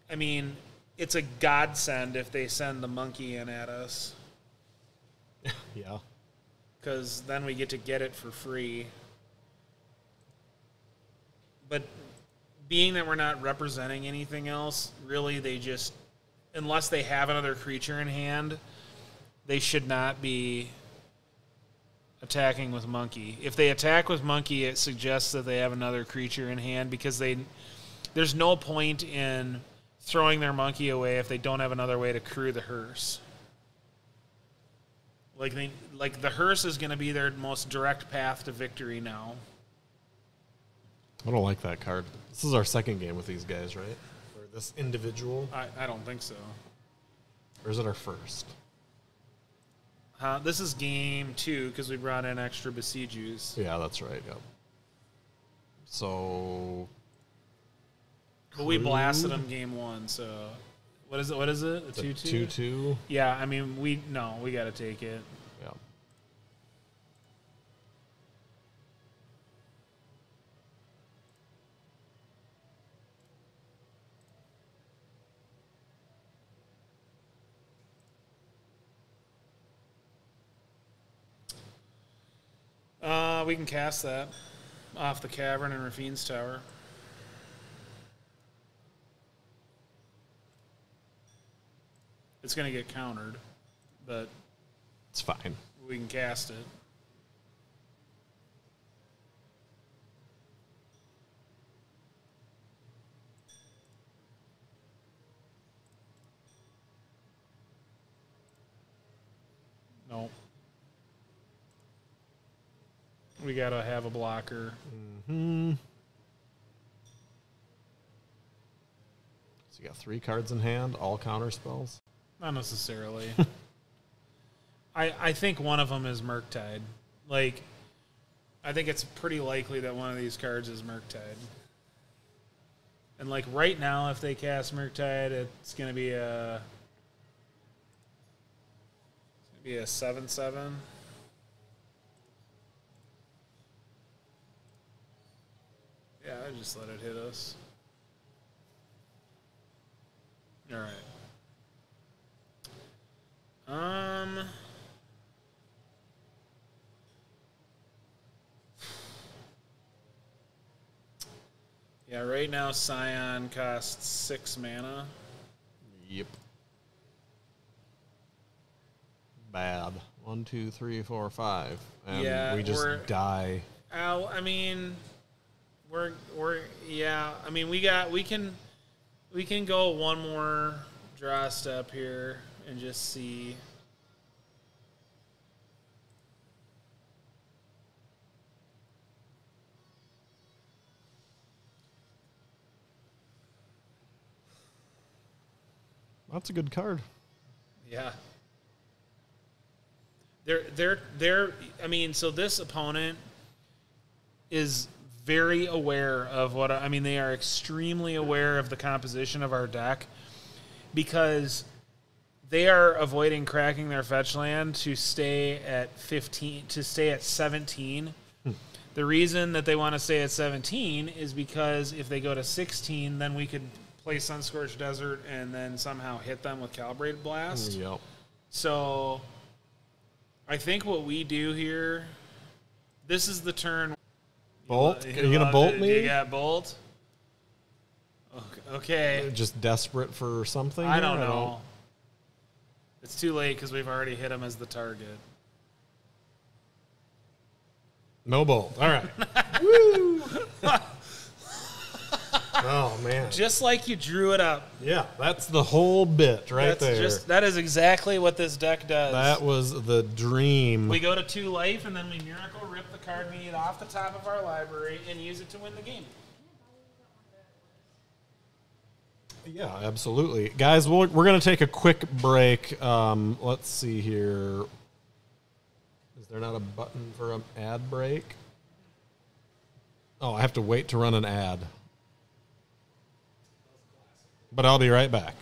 I mean, it's a godsend if they send the monkey in at us, *laughs* yeah. because then we get to get it for free. But being that we're not representing anything else, really they just unless they have another creature in hand, they should not be attacking with monkey. If they attack with monkey, it suggests that they have another creature in hand because they there's no point in throwing their monkey away if they don't have another way to crew the hearse. Like they like the hearse is going to be their most direct path to victory now. I don't like that card. This is our second game with these guys, right? Or this individual, I, I don't think so. or is it our first? Uh, this is game two because we brought in extra Boseijus. Yeah, that's right. Yep. So But we blasted them game one, so what is it? What is it? A two two two? two. Yeah, I mean we no, we got to take it. Yeah. Uh, we can cast that off the cavern and Raffine's tower. It's gonna get countered, but It's fine. we can cast it. No. We gotta have a blocker. Hmm. So you got three cards in hand, all counter spells. Not necessarily. *laughs* I I think one of them is Murktide. Like, I think it's pretty likely that one of these cards is Murktide. And like right now, if they cast Murktide, it's gonna be a it's gonna be a seven seven. Yeah, I just let it hit us. All right. Um. Yeah, right now Scion costs six mana. Yep. Bad. One, two, three, four, five. And Yeah, we just die. Al, I mean, we're we're yeah. I mean, we got we can we can go one more draw step here and just see. That's a good card. Yeah. They're they're they're I mean, so this opponent is very aware of what I mean, they are extremely aware of the composition of our deck because they are avoiding cracking their fetch land to stay at 15 to stay at 17. Hmm. the reason that they want to stay at 17 is because if they go to 16, then we could play Sunscorched Desert and then somehow hit them with Calibrated Blast. Mm, yep. So I think what we do here, this is the turn. Bolt? Are you gonna bolt me? You got bolt. Okay. Just desperate for something? I don't know. It's too late because we've already hit him as the target. No bolt. All right. *laughs* Woo! oh man. Just like you drew it up. Yeah, that's the whole bit right That's there. just that is exactly what this deck does. that was the dream. we go to two life and then we miracle rip the card we need off the top of our library and use it to win the game. Yeah, absolutely. Guys, we'll, we're going to take a quick break. Um, let's see here. Is there not a button for an ad break? Oh, I have to wait to run an ad. But I'll be right back.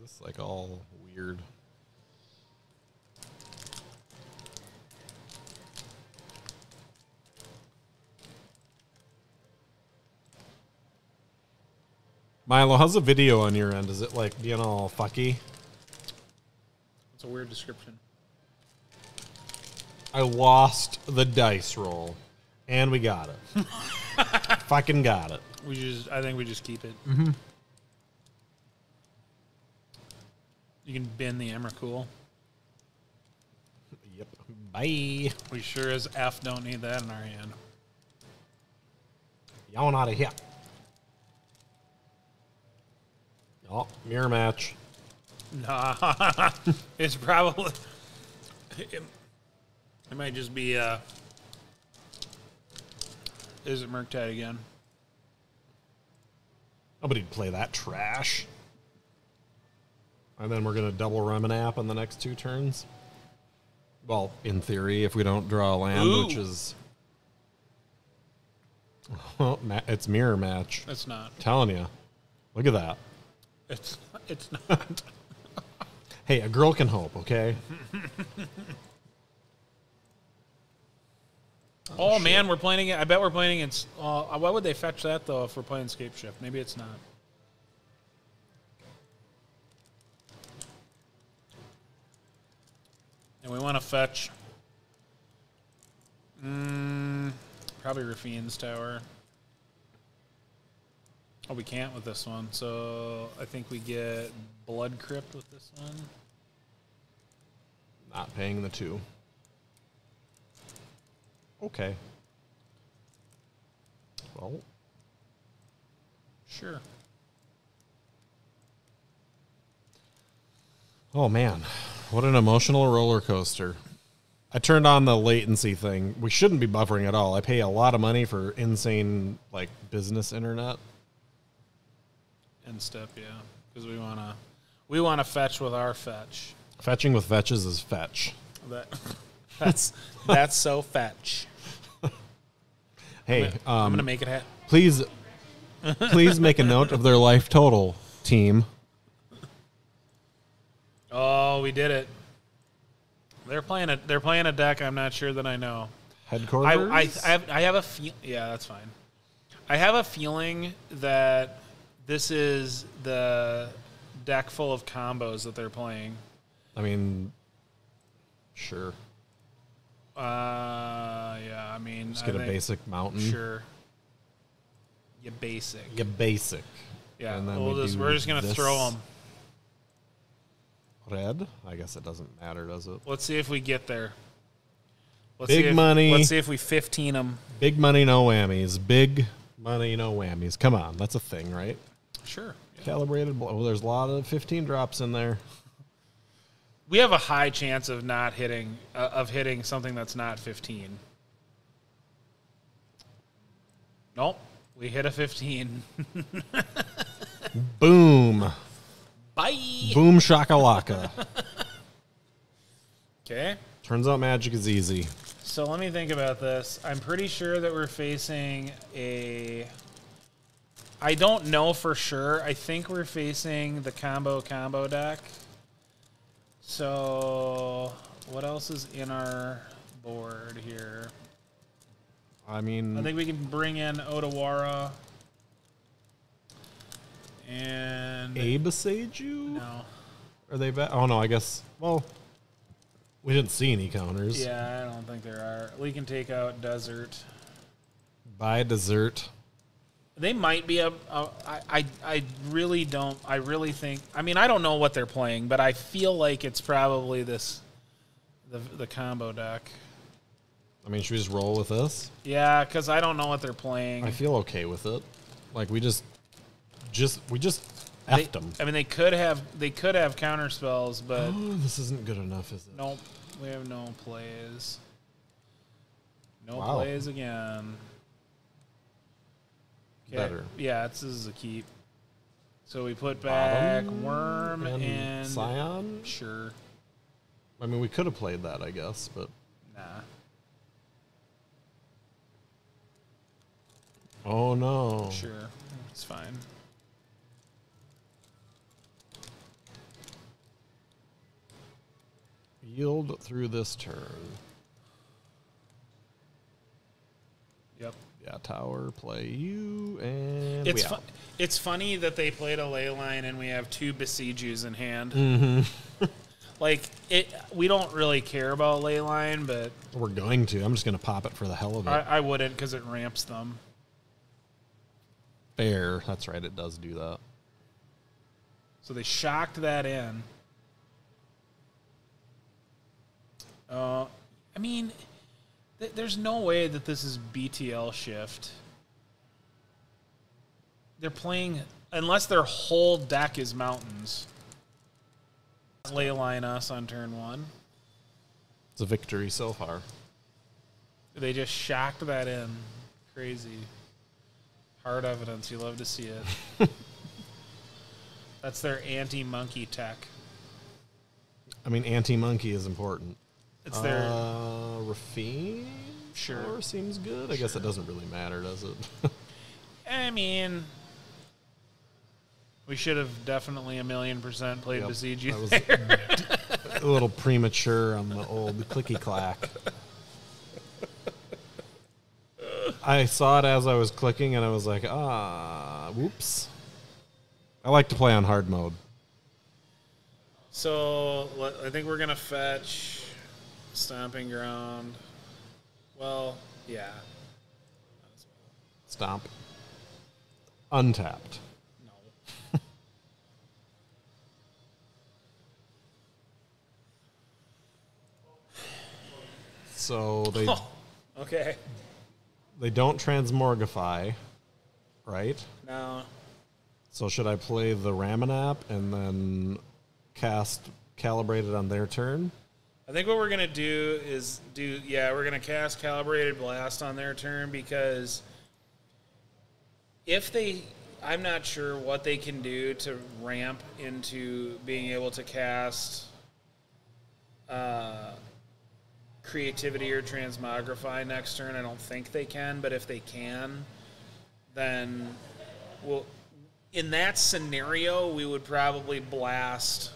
This like all weird? Milo, how's the video on your end? Is it like being all fucky? It's a weird description. I lost the dice roll, and we got it. *laughs* Fucking got it. We just, I think we just keep it. Mm-hmm. You can bend the Emrakul. Yep. Bye. We sure as F don't need that in our hand. Y'all out of here. Oh, mirror match. Nah, *laughs* it's probably. It, it might just be. uh Is it Murktide again? Nobody'd play that trash. And then we're gonna double Ramunap on the next two turns. Well, in theory, if we don't draw a land, Ooh. which is well, it's mirror match. It's not. telling you, look at that. It's it's not. *laughs* Hey, a girl can hope. Okay. oh man, we're playing it. I bet we're playing it. Uh, why would they fetch that though? If we're playing Scape Shift, maybe it's not. And we want to fetch. Mm, probably Raffine's Tower. Oh, we can't with this one. So I think we get Blood Crypt with this one. Not paying the two. Okay. Well, Sure. oh man, what an emotional roller coaster. I turned on the latency thing. We shouldn't be buffering at all. I pay a lot of money for insane like business internet. End step, yeah, because we wanna we wanna fetch with our fetch. Fetching with fetches is fetch. That *laughs* that's that's so fetch. *laughs* Hey, I'm um, gonna make it happen. please, please make a note of their life total, team. Oh, we did it. They're playing a they're playing a deck. I'm not sure that I know. Headquarters. I, I have I have a feel. Yeah, that's fine. I have a feeling that this is the deck full of combos that they're playing. I mean, sure. Uh, yeah. I mean, Just get a think- basic mountain. Sure. You basic. You basic. Yeah, And then we'll we just, we're just gonna this. throw them. Red? I guess it doesn't matter, does it? Let's see if we get there. Let's Big see if, money. Let's see if we 15 them. Big money, no whammies. Big money, no whammies. Come on, that's a thing, right? Sure. Calibrated blow. Well, there's a lot of 15 drops in there. We have a high chance of not hitting uh, of hitting something that's not 15. Nope. We hit a 15. *laughs* Boom. Bye. Boom shakalaka. Okay. Turns out magic is easy. So let me think about this. I'm pretty sure that we're facing a. I don't know for sure. I think we're facing the combo combo deck. So what else is in our board here? I mean, I think we can bring in Otawara and a Boseiju? no. Are they back? Oh, no, I guess. Well, we didn't see any counters. Yeah, I don't think there are. We can take out Desert. Buy Desert. They might be a. a I, I I really don't. I really think. I mean, I don't know what they're playing, but I feel like it's probably this, the the combo deck. I mean, should we just roll with this? Yeah, because I don't know what they're playing. I feel okay with it. Like, we just, just, we just They- effed them. I mean, they could have they could have counter spells, but Oh, this isn't good enough, is it? nope. We have no plays. No Wow. plays again. 'Kay, Better. Yeah, this is a keep. So we put back Bottom Worm and, and, Scion. sure. I mean, we could have played that, I guess, but Nah. oh no. Sure. It's fine. Through this turn. Yep. Yeah, tower, play you, and It's we fu- it's funny that they played a ley line and we have two Boseijus in hand. Mm-hmm. *laughs* like it, we don't really care about ley line, but We're going to. I'm just going to pop it for the hell of it. I, I wouldn't because it ramps them. Fair. That's right. It does do that. So they shocked that in. Uh, I mean, th- there's no way that this is BTL shift. They're playing unless their whole deck is mountains. Ley line us on turn one. It's a victory so far. They just shocked that in. Crazy. Hard evidence. You love to see it. *laughs* That's their anti monkey tech. I mean, anti monkey is important. It's their. Uh, Raffine? Sure. Power seems good. I guess it doesn't really matter, does it? I mean, we should have definitely a million percent played Yep, Boseiju that was *laughs* a little premature on the old clicky clack. I saw it as I was clicking, and I was like, ah, whoops. I like to play on hard mode. So I think we're gonna fetch stomping ground. Well, yeah. Stomp. Untapped. No. *laughs* So they Oh, *laughs* okay. they don't transmogrify, right? Now, So should I play the Ramunap and then cast calibrated on their turn? I think what we're gonna do is do yeah, we're gonna cast calibrated blast on their turn because if they I'm not sure what they can do to ramp into being able to cast uh, creativity or transmogrify next turn. I don't think they can, but if they can, then well in that scenario we would probably blast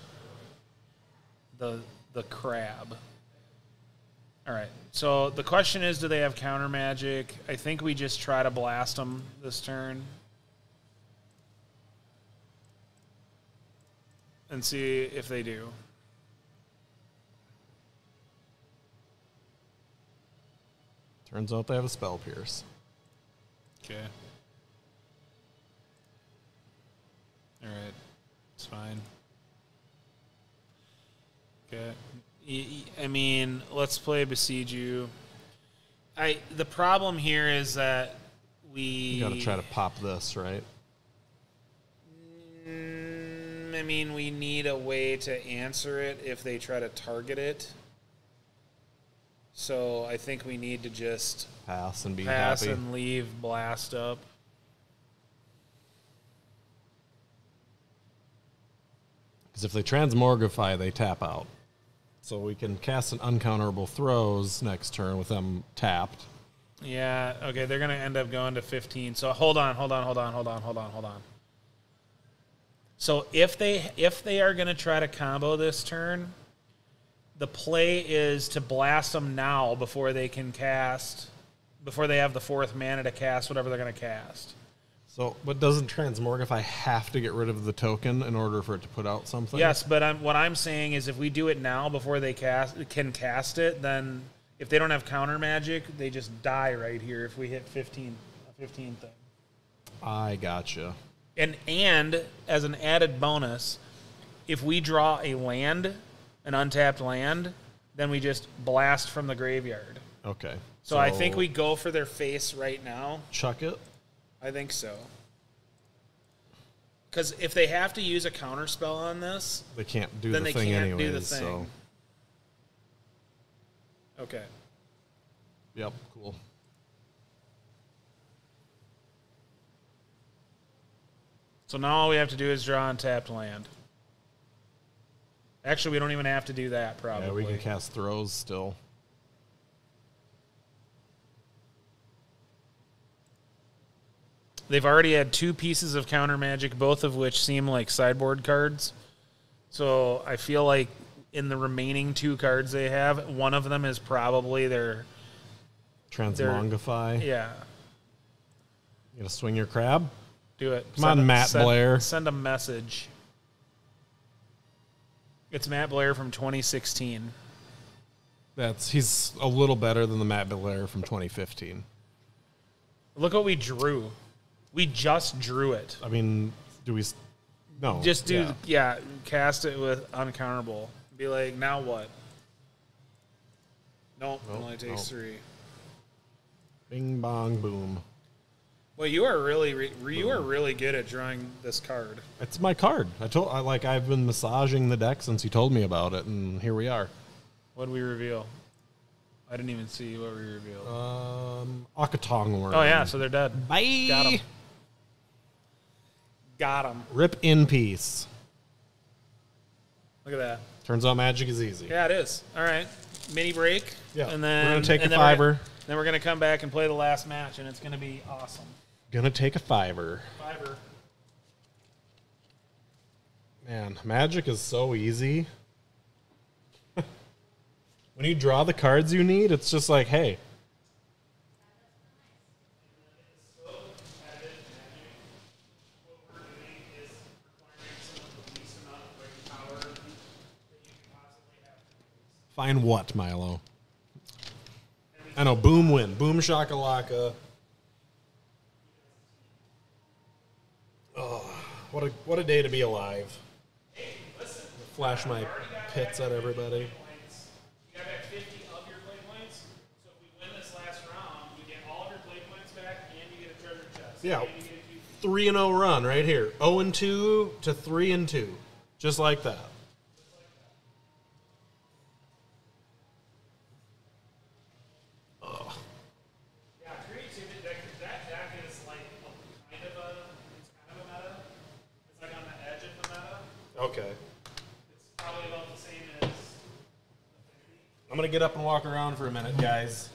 the the crab. All right. So the question is, do they have counter magic? I think we just try to blast them this turn and see if they do. Turns out they have a spell pierce. Okay. All right. It's fine. Okay. Y- y- I mean, let's play Boseiju. I the problem here is that we You got to try to pop this, right? Mm, I mean, we need a way to answer it if they try to target it. So I think we need to just Pass and be pass happy. and leave blast up. Because if they transmogrify, they tap out. So we can cast an uncounterable Throes next turn with them tapped. Yeah, okay, they're gonna end up going to 15. So hold on, hold on, hold on, hold on, hold on, hold on. So if they if they are gonna try to combo this turn, the play is to blast them now before they can cast, before they have the fourth mana to cast whatever they're gonna cast. So, but doesn't transmogrify have to get rid of the token in order for it to put out something? Yes, but I'm, what I'm saying is if we do it now before they cast can cast it, then if they don't have counter magic, they just die right here if we hit 15 a 15 thing. I gotcha. And and as an added bonus, if we draw a land, an untapped land, then we just blast from the graveyard. Okay. So, I think we go for their face right now. chuck it. I think so. Because if they have to use a counter spell on this, They can't do Then the they thing can't anyways. do the So, thing. okay. yep, cool. So now all we have to do is draw untapped land. Actually, we don't even have to do that. Probably. Yeah, we can cast Throes still. They've already had two pieces of counter magic, both of which seem like sideboard cards. So I feel like in the remaining two cards they have. One of them is probably their Transmogrify. yeah. You gonna swing your crab? Do it. Come on, Matt send, Blair. Send a message. It's Matt Blair from 2016. That's he's a little better than the Matt Blair from 2015. Look what we drew. We just drew it. I mean, do we? No. Just do yeah. yeah. cast it with uncounterable. Be like, now what? Nope, Nope, only takes nope. three. Bing bong boom. Well, you are really re- you are really good at drawing this card. It's my card. I told I like I've been massaging the deck since you told me about it, and here we are. What did we reveal? I didn't even see what we revealed. Um, Akatong worm. oh yeah, so they're dead. bye. Got him. Rip in peace. Look at that. Turns out magic is easy. Yeah, it is. All right, mini break. Yeah. and then We're gonna take a then we're gonna- fiver. then we're gonna come back and play the last match, and it's gonna be awesome. Gonna take a fiver. Fiver. Man, magic is so easy. *laughs* when you draw the cards you need, it's just like, hey, find what, Milo? I know, boom win. Boom shakalaka. Oh, what a what a day to be alive. Flash my pits at everybody. You got back 50 of your play points. So if we win this last round, you get all of your play points back, and you get a treasure chest. Yeah. Three and zero run right here. Zero and two to three and two, just like that. Yeah, creativity. That, that deck is like a, kind of a, it's kind of a meta. It's like on the edge of the meta. Okay. It's probably about the same as. I'm gonna get up and walk around for a minute, guys.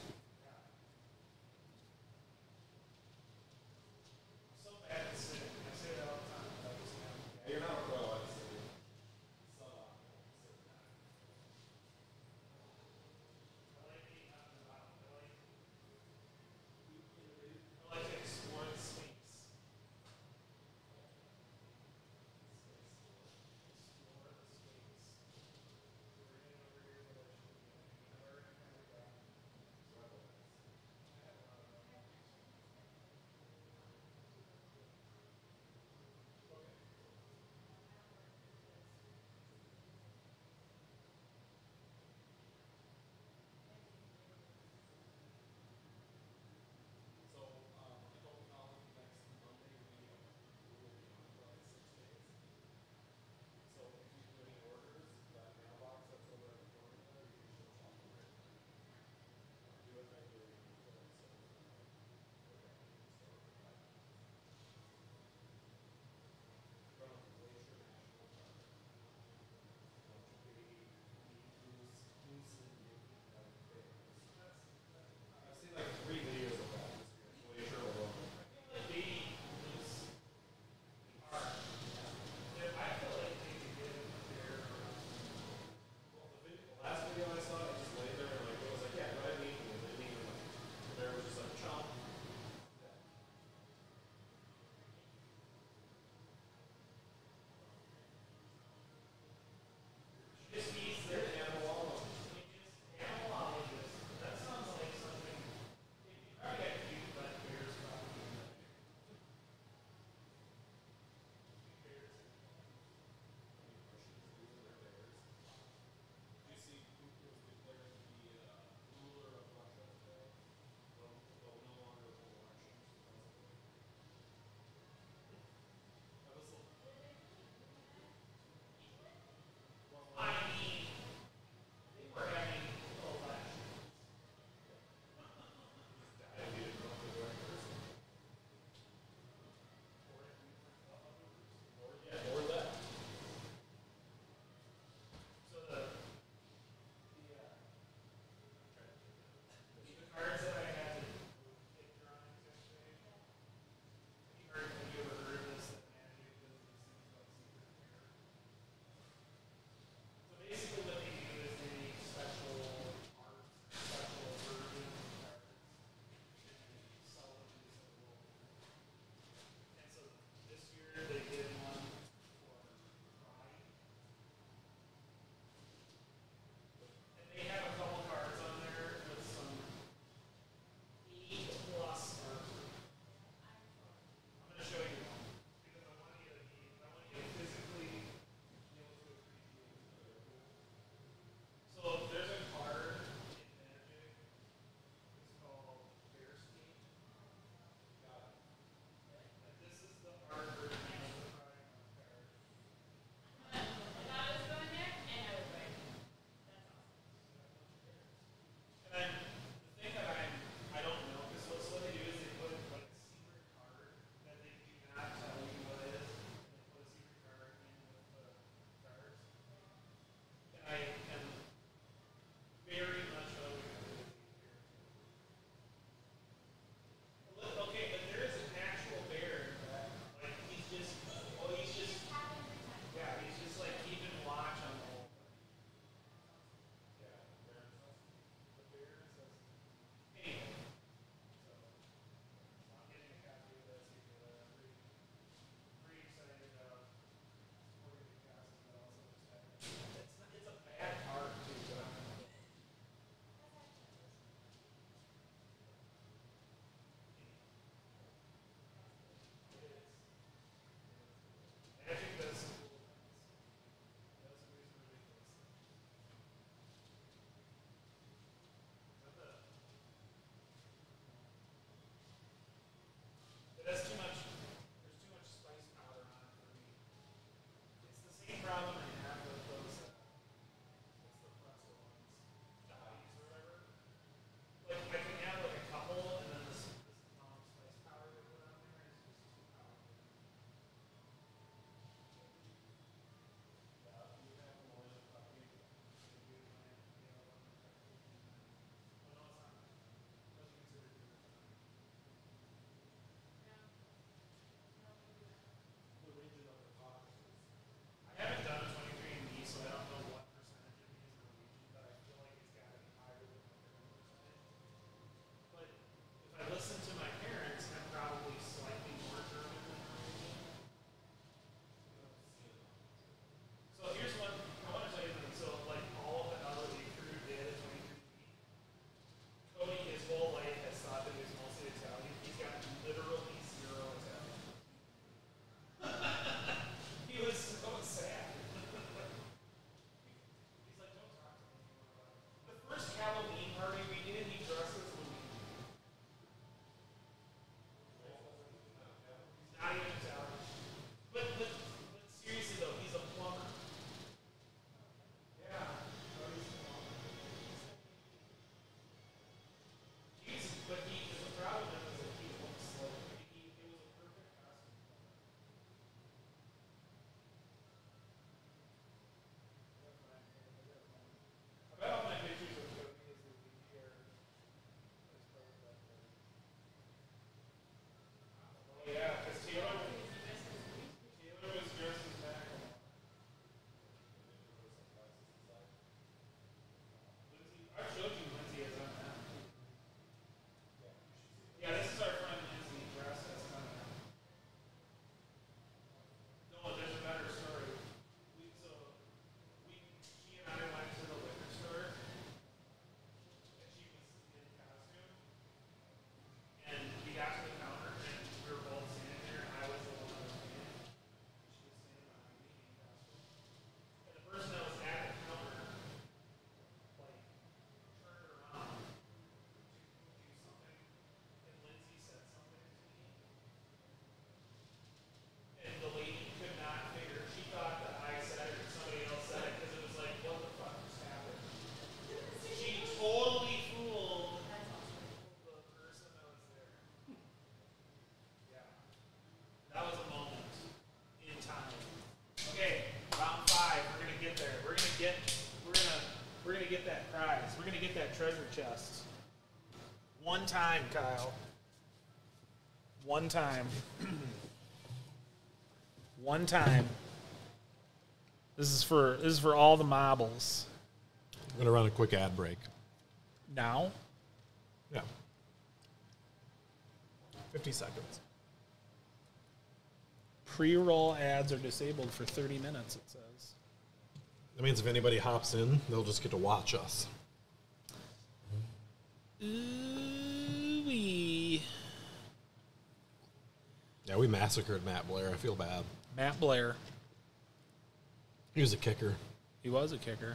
Time. One time. This is for this is for all the marbles. I'm gonna run a quick ad break. Now, Yeah. Fifty seconds. pre-roll ads are disabled for 30 minutes. It says. That means if anybody hops in, they'll just get to watch us. Yeah, we massacred Matt Blair. I feel bad. Matt Blair. He was a kicker. He was a kicker.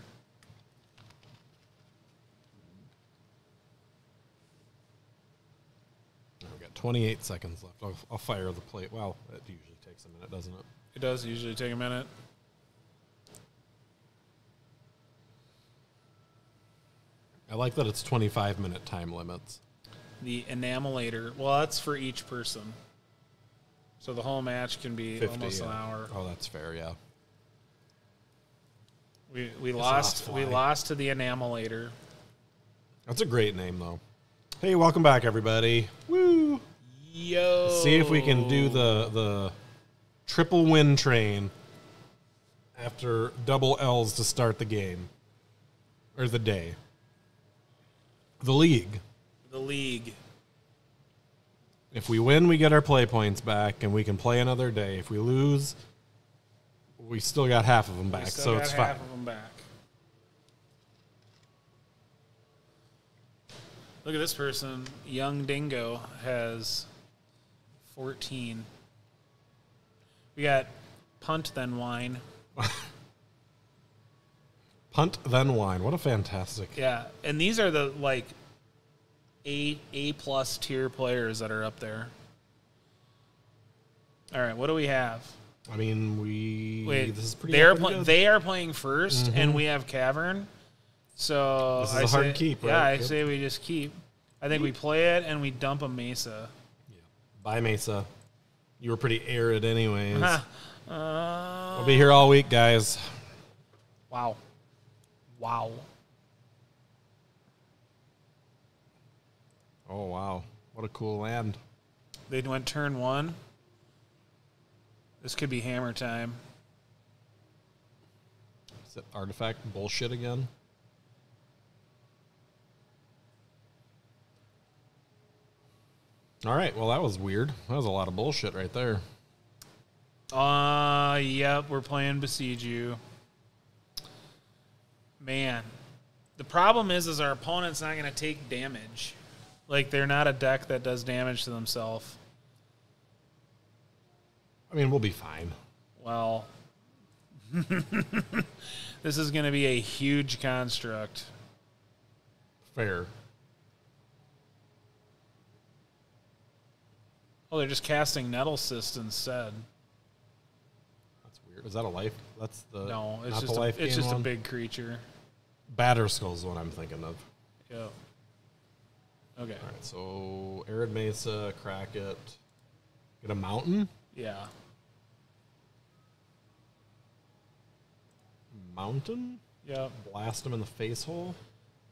We've got 28 seconds left. I'll, I'll fire the plate. Well, it usually takes a minute, doesn't it? It does usually take a minute. I like that it's 25 minute time limits. The enamelator. Well, that's for each person. So the whole match can be 50, almost an hour. Oh, that's fair, yeah. We we It's lost we lost to the enamelator. That's a great name, though. Hey, welcome back, everybody. Woo! Yo. See if we can do the the triple win train after double L's to start the game or the day. The league. the league. If we win, we get our play points back, and we can play another day. If we lose, we still got half of them We back, still so got it's half fine. of them back. Look at this person. Young Dingo has 14. We got punt then wine. *laughs* Punt then wine. What a fantastic! Yeah, and these are the like A A plus tier players that are up there. All right, what do we have? I mean, we Wait, this is pretty. pla- good. Mm-hmm. they are playing 1st and we have Cavern. So This is I a hard say- keep, Yeah. I Yep. say we just keep. I think we play it and we dump a Mesa. Yeah, buy Mesa. You were pretty arid, anyways. Uh, We'll be here all week, guys. wow, wow. Oh wow, what a cool land! They went turn one. This could be hammer time. Is it artifact bullshit again? All right, well that was weird. That was a lot of bullshit right there. Uh, yep, we're playing Boseiju. Man, the problem is, is our opponent's not going to take damage. Like they're not a deck that does damage to themselves. I mean, we'll be fine. Well, *laughs* this is going to be a huge construct. Fair. Oh, they're just casting Nettle Cyst instead. That's weird. Is that a life? That's the No, it's just a, life it's just one? a big creature. batter skull's the one I'm thinking of. Yep. Okay. All right, so arid mesa, crack it, get a mountain. Yeah. Mountain. Yep. Blast him in the face hole.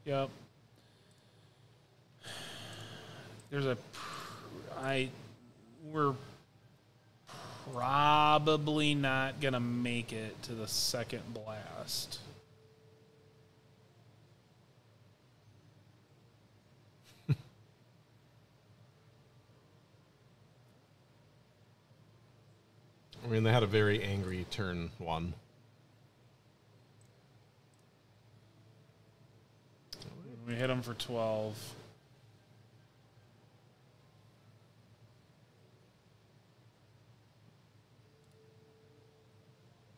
Yep. There's a. I. We're probably not gonna make it to the second blast. I mean, they had a very angry turn one. We hit them for twelve.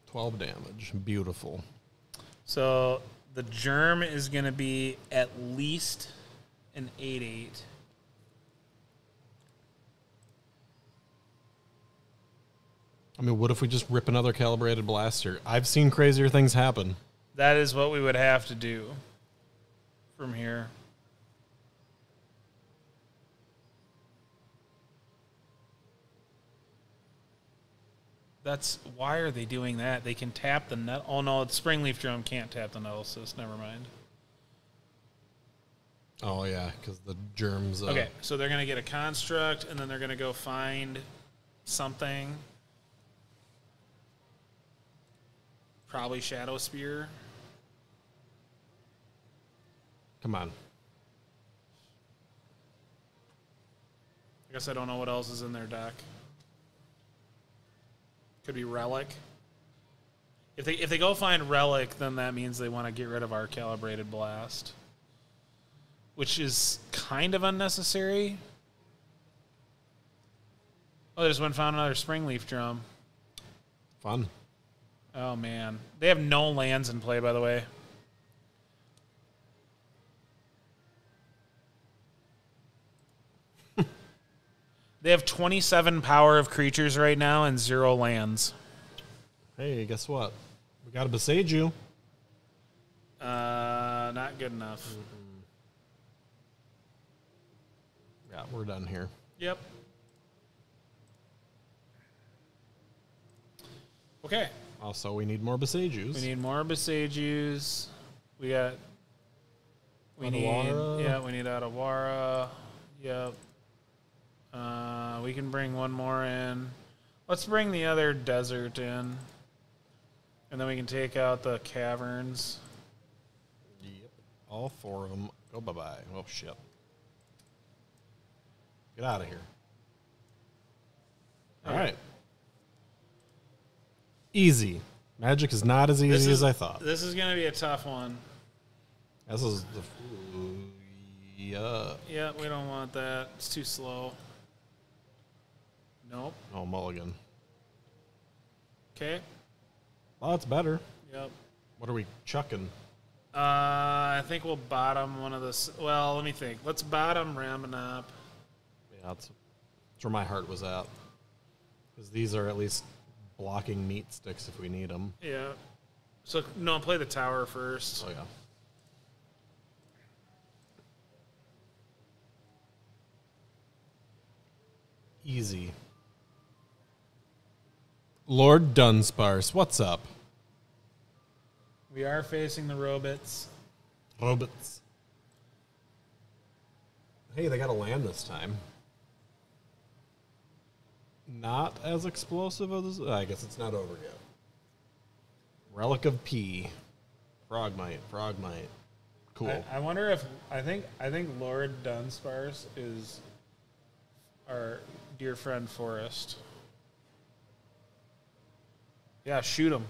Twelve damage. Beautiful. So the germ is gonna be at least an eight eight. I mean, what if we just rip another calibrated blaster? I've seen crazier things happen. That is what we would have to do from here. That's why are they doing that? They can tap the net. Oh no, the springleaf drum can't tap the nettle cyst. Never mind. Oh yeah, because the germs. Uh, Okay, so they're gonna get a construct, and then they're gonna go find something. Probably Shadow Spear. Come on. I guess I don't know what else is in their deck. Could be Relic. If they if they go find Relic, then that means they want to get rid of our Calibrated Blast, which is kind of unnecessary. Oh, they just went found another Springleaf Drum. Fun. Oh man, they have no lands in play, by the way. *laughs* they have 27 power of creatures right now and zero lands. Hey, guess what? We got to a Boseiju. Uh, not good enough. Yeah, we're done here. Yep. Okay, Also, we need more Boseijus. we need more Boseijus. We got. We Otawara. need. Yeah, we need Otawara. Yep. Uh, we can bring one more in. Let's bring the other desert in. And then we can take out the caverns. Yep. All four of them. Go bye bye. Oh shit. Get out of here. All Okay. right. Easy. Magic is not as easy is- as I thought. This is going to be a tough one. This is the. Yeah. Yeah, we don't want that. It's too slow. Nope. Oh, Mulligan. Okay. Well, that's better. Yep. What are we chucking? Uh, I think we'll bottom one of the. Well, let me think. Let's bottom Ramunap. Yeah, that's, that's where my heart was at. Because these are at least blocking meat sticks if we need them. Yeah. So no, play the tower first. Oh, yeah. Easy. Lord Dunsparce, what's up? We are facing the robots. Robots. Hey, they got a land this time. Not as explosive as I guess it's not over yet. Relic of P. Frogmite, Frogmite. Cool. I, I wonder if I think I think Lord Dunsparce is our dear friend Forest. Yeah, shoot him.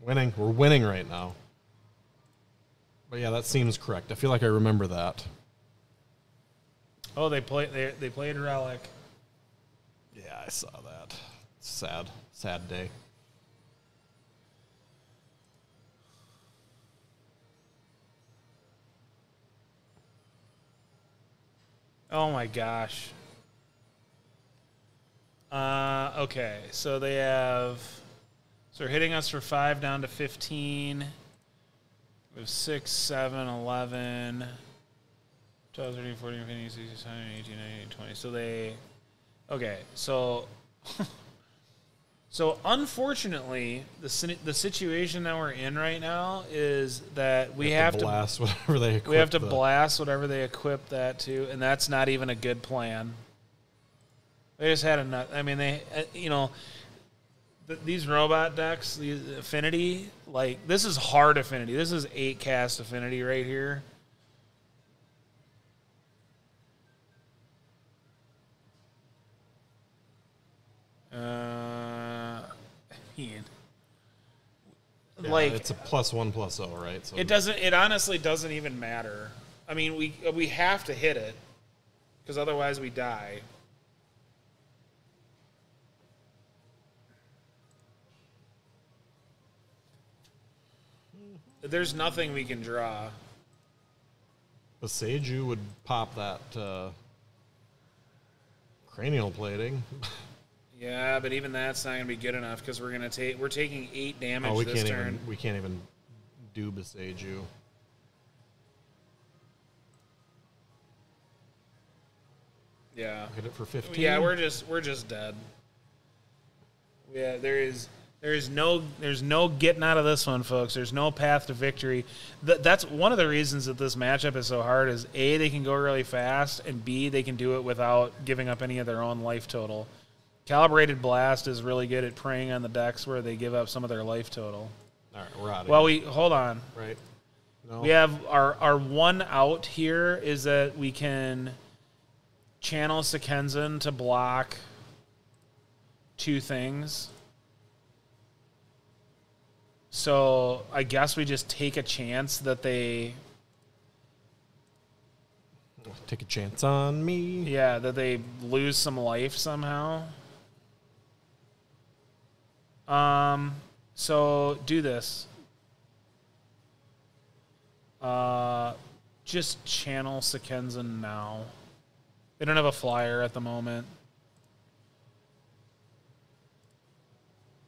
winning. We're winning right now. But yeah, that seems correct. I feel like I remember that. Oh, they play they they played Relic. Yeah, I saw that. Sad, sad day. Oh my gosh. Uh, okay, so they have. So they're hitting us for five down to 15. We have 6, 7, 11, 12, 13, 14, 15, 16, 17, 18, 19, 20. So they. Okay, so. *laughs* so unfortunately, the, the situation that we're in right now is that we have to blast *laughs* whatever they. we have to equip the- blast whatever they equip that to, and that's not even a good plan. They just had a nut. I mean, they, uh, you know, th- these robot decks, the affinity, like this is hard affinity. This is eight cast affinity right here. Uh, Ian. Yeah, like it's a plus one plus oh, right? So it doesn't. It honestly doesn't even matter. I mean, we we have to hit it because otherwise we die. There's nothing we can draw. Boseiju would pop that uh, cranial plating. *laughs* Yeah, but even that's not gonna be good enough because we're gonna take we're taking eight damage oh, we this can't turn. even we can't even do Boseiju. Yeah, Hit it for fifteen. yeah, we're just we're just dead. Yeah, there is There's no there's no getting out of this one, folks. There's no path to victory. Th- that's one of the reasons that this matchup is so hard. Is a they can go really fast, and b they can do it without giving up any of their own life total. Calibrated blast is really good at preying on the decks where they give up some of their life total. All right, we're out of Well, here. we hold on. right. No. We have our our one out here is that we can channel Sokenzan to block two things. So I guess we just take a chance that they Take a chance on me. yeah, that they lose some life somehow. Um so do this. Uh just channel Sokenzan now. They don't have a flyer at the moment.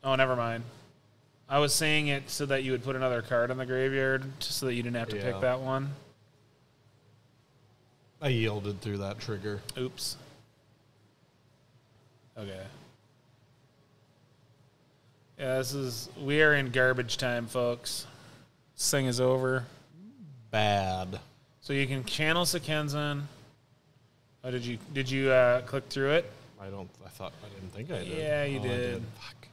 Oh, never mind. I was saying it so that you would put another card in the graveyard, just so that you didn't have to Yeah. pick that one. I yielded through that trigger. Oops. Okay. Yeah, this is we are in garbage time, folks. This thing is over. Bad. So you can channel Sokenzan. Oh, did you did you uh, click through it? I don't. I thought. I didn't think I did. Yeah, you Oh, I did. Fuck.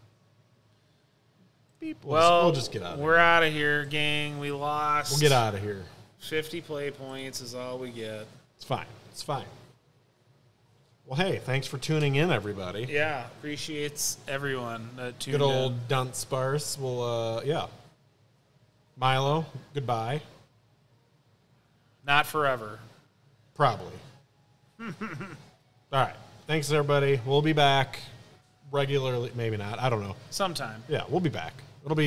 Beep. We'll, well, we'll just get out. Of we're here. out of here, gang. We lost. We'll get out of here. Fifty play points is all we get. It's fine. It's fine. Well, hey, thanks for tuning in, everybody. Yeah, appreciates everyone that tuned Good in. old Dunt Sparse. We'll, uh, yeah. Milo, goodbye. Not forever. Probably. All right. Thanks, everybody. We'll be back regularly. Maybe not. I don't know. Sometime. Yeah, we'll be back. It'll be.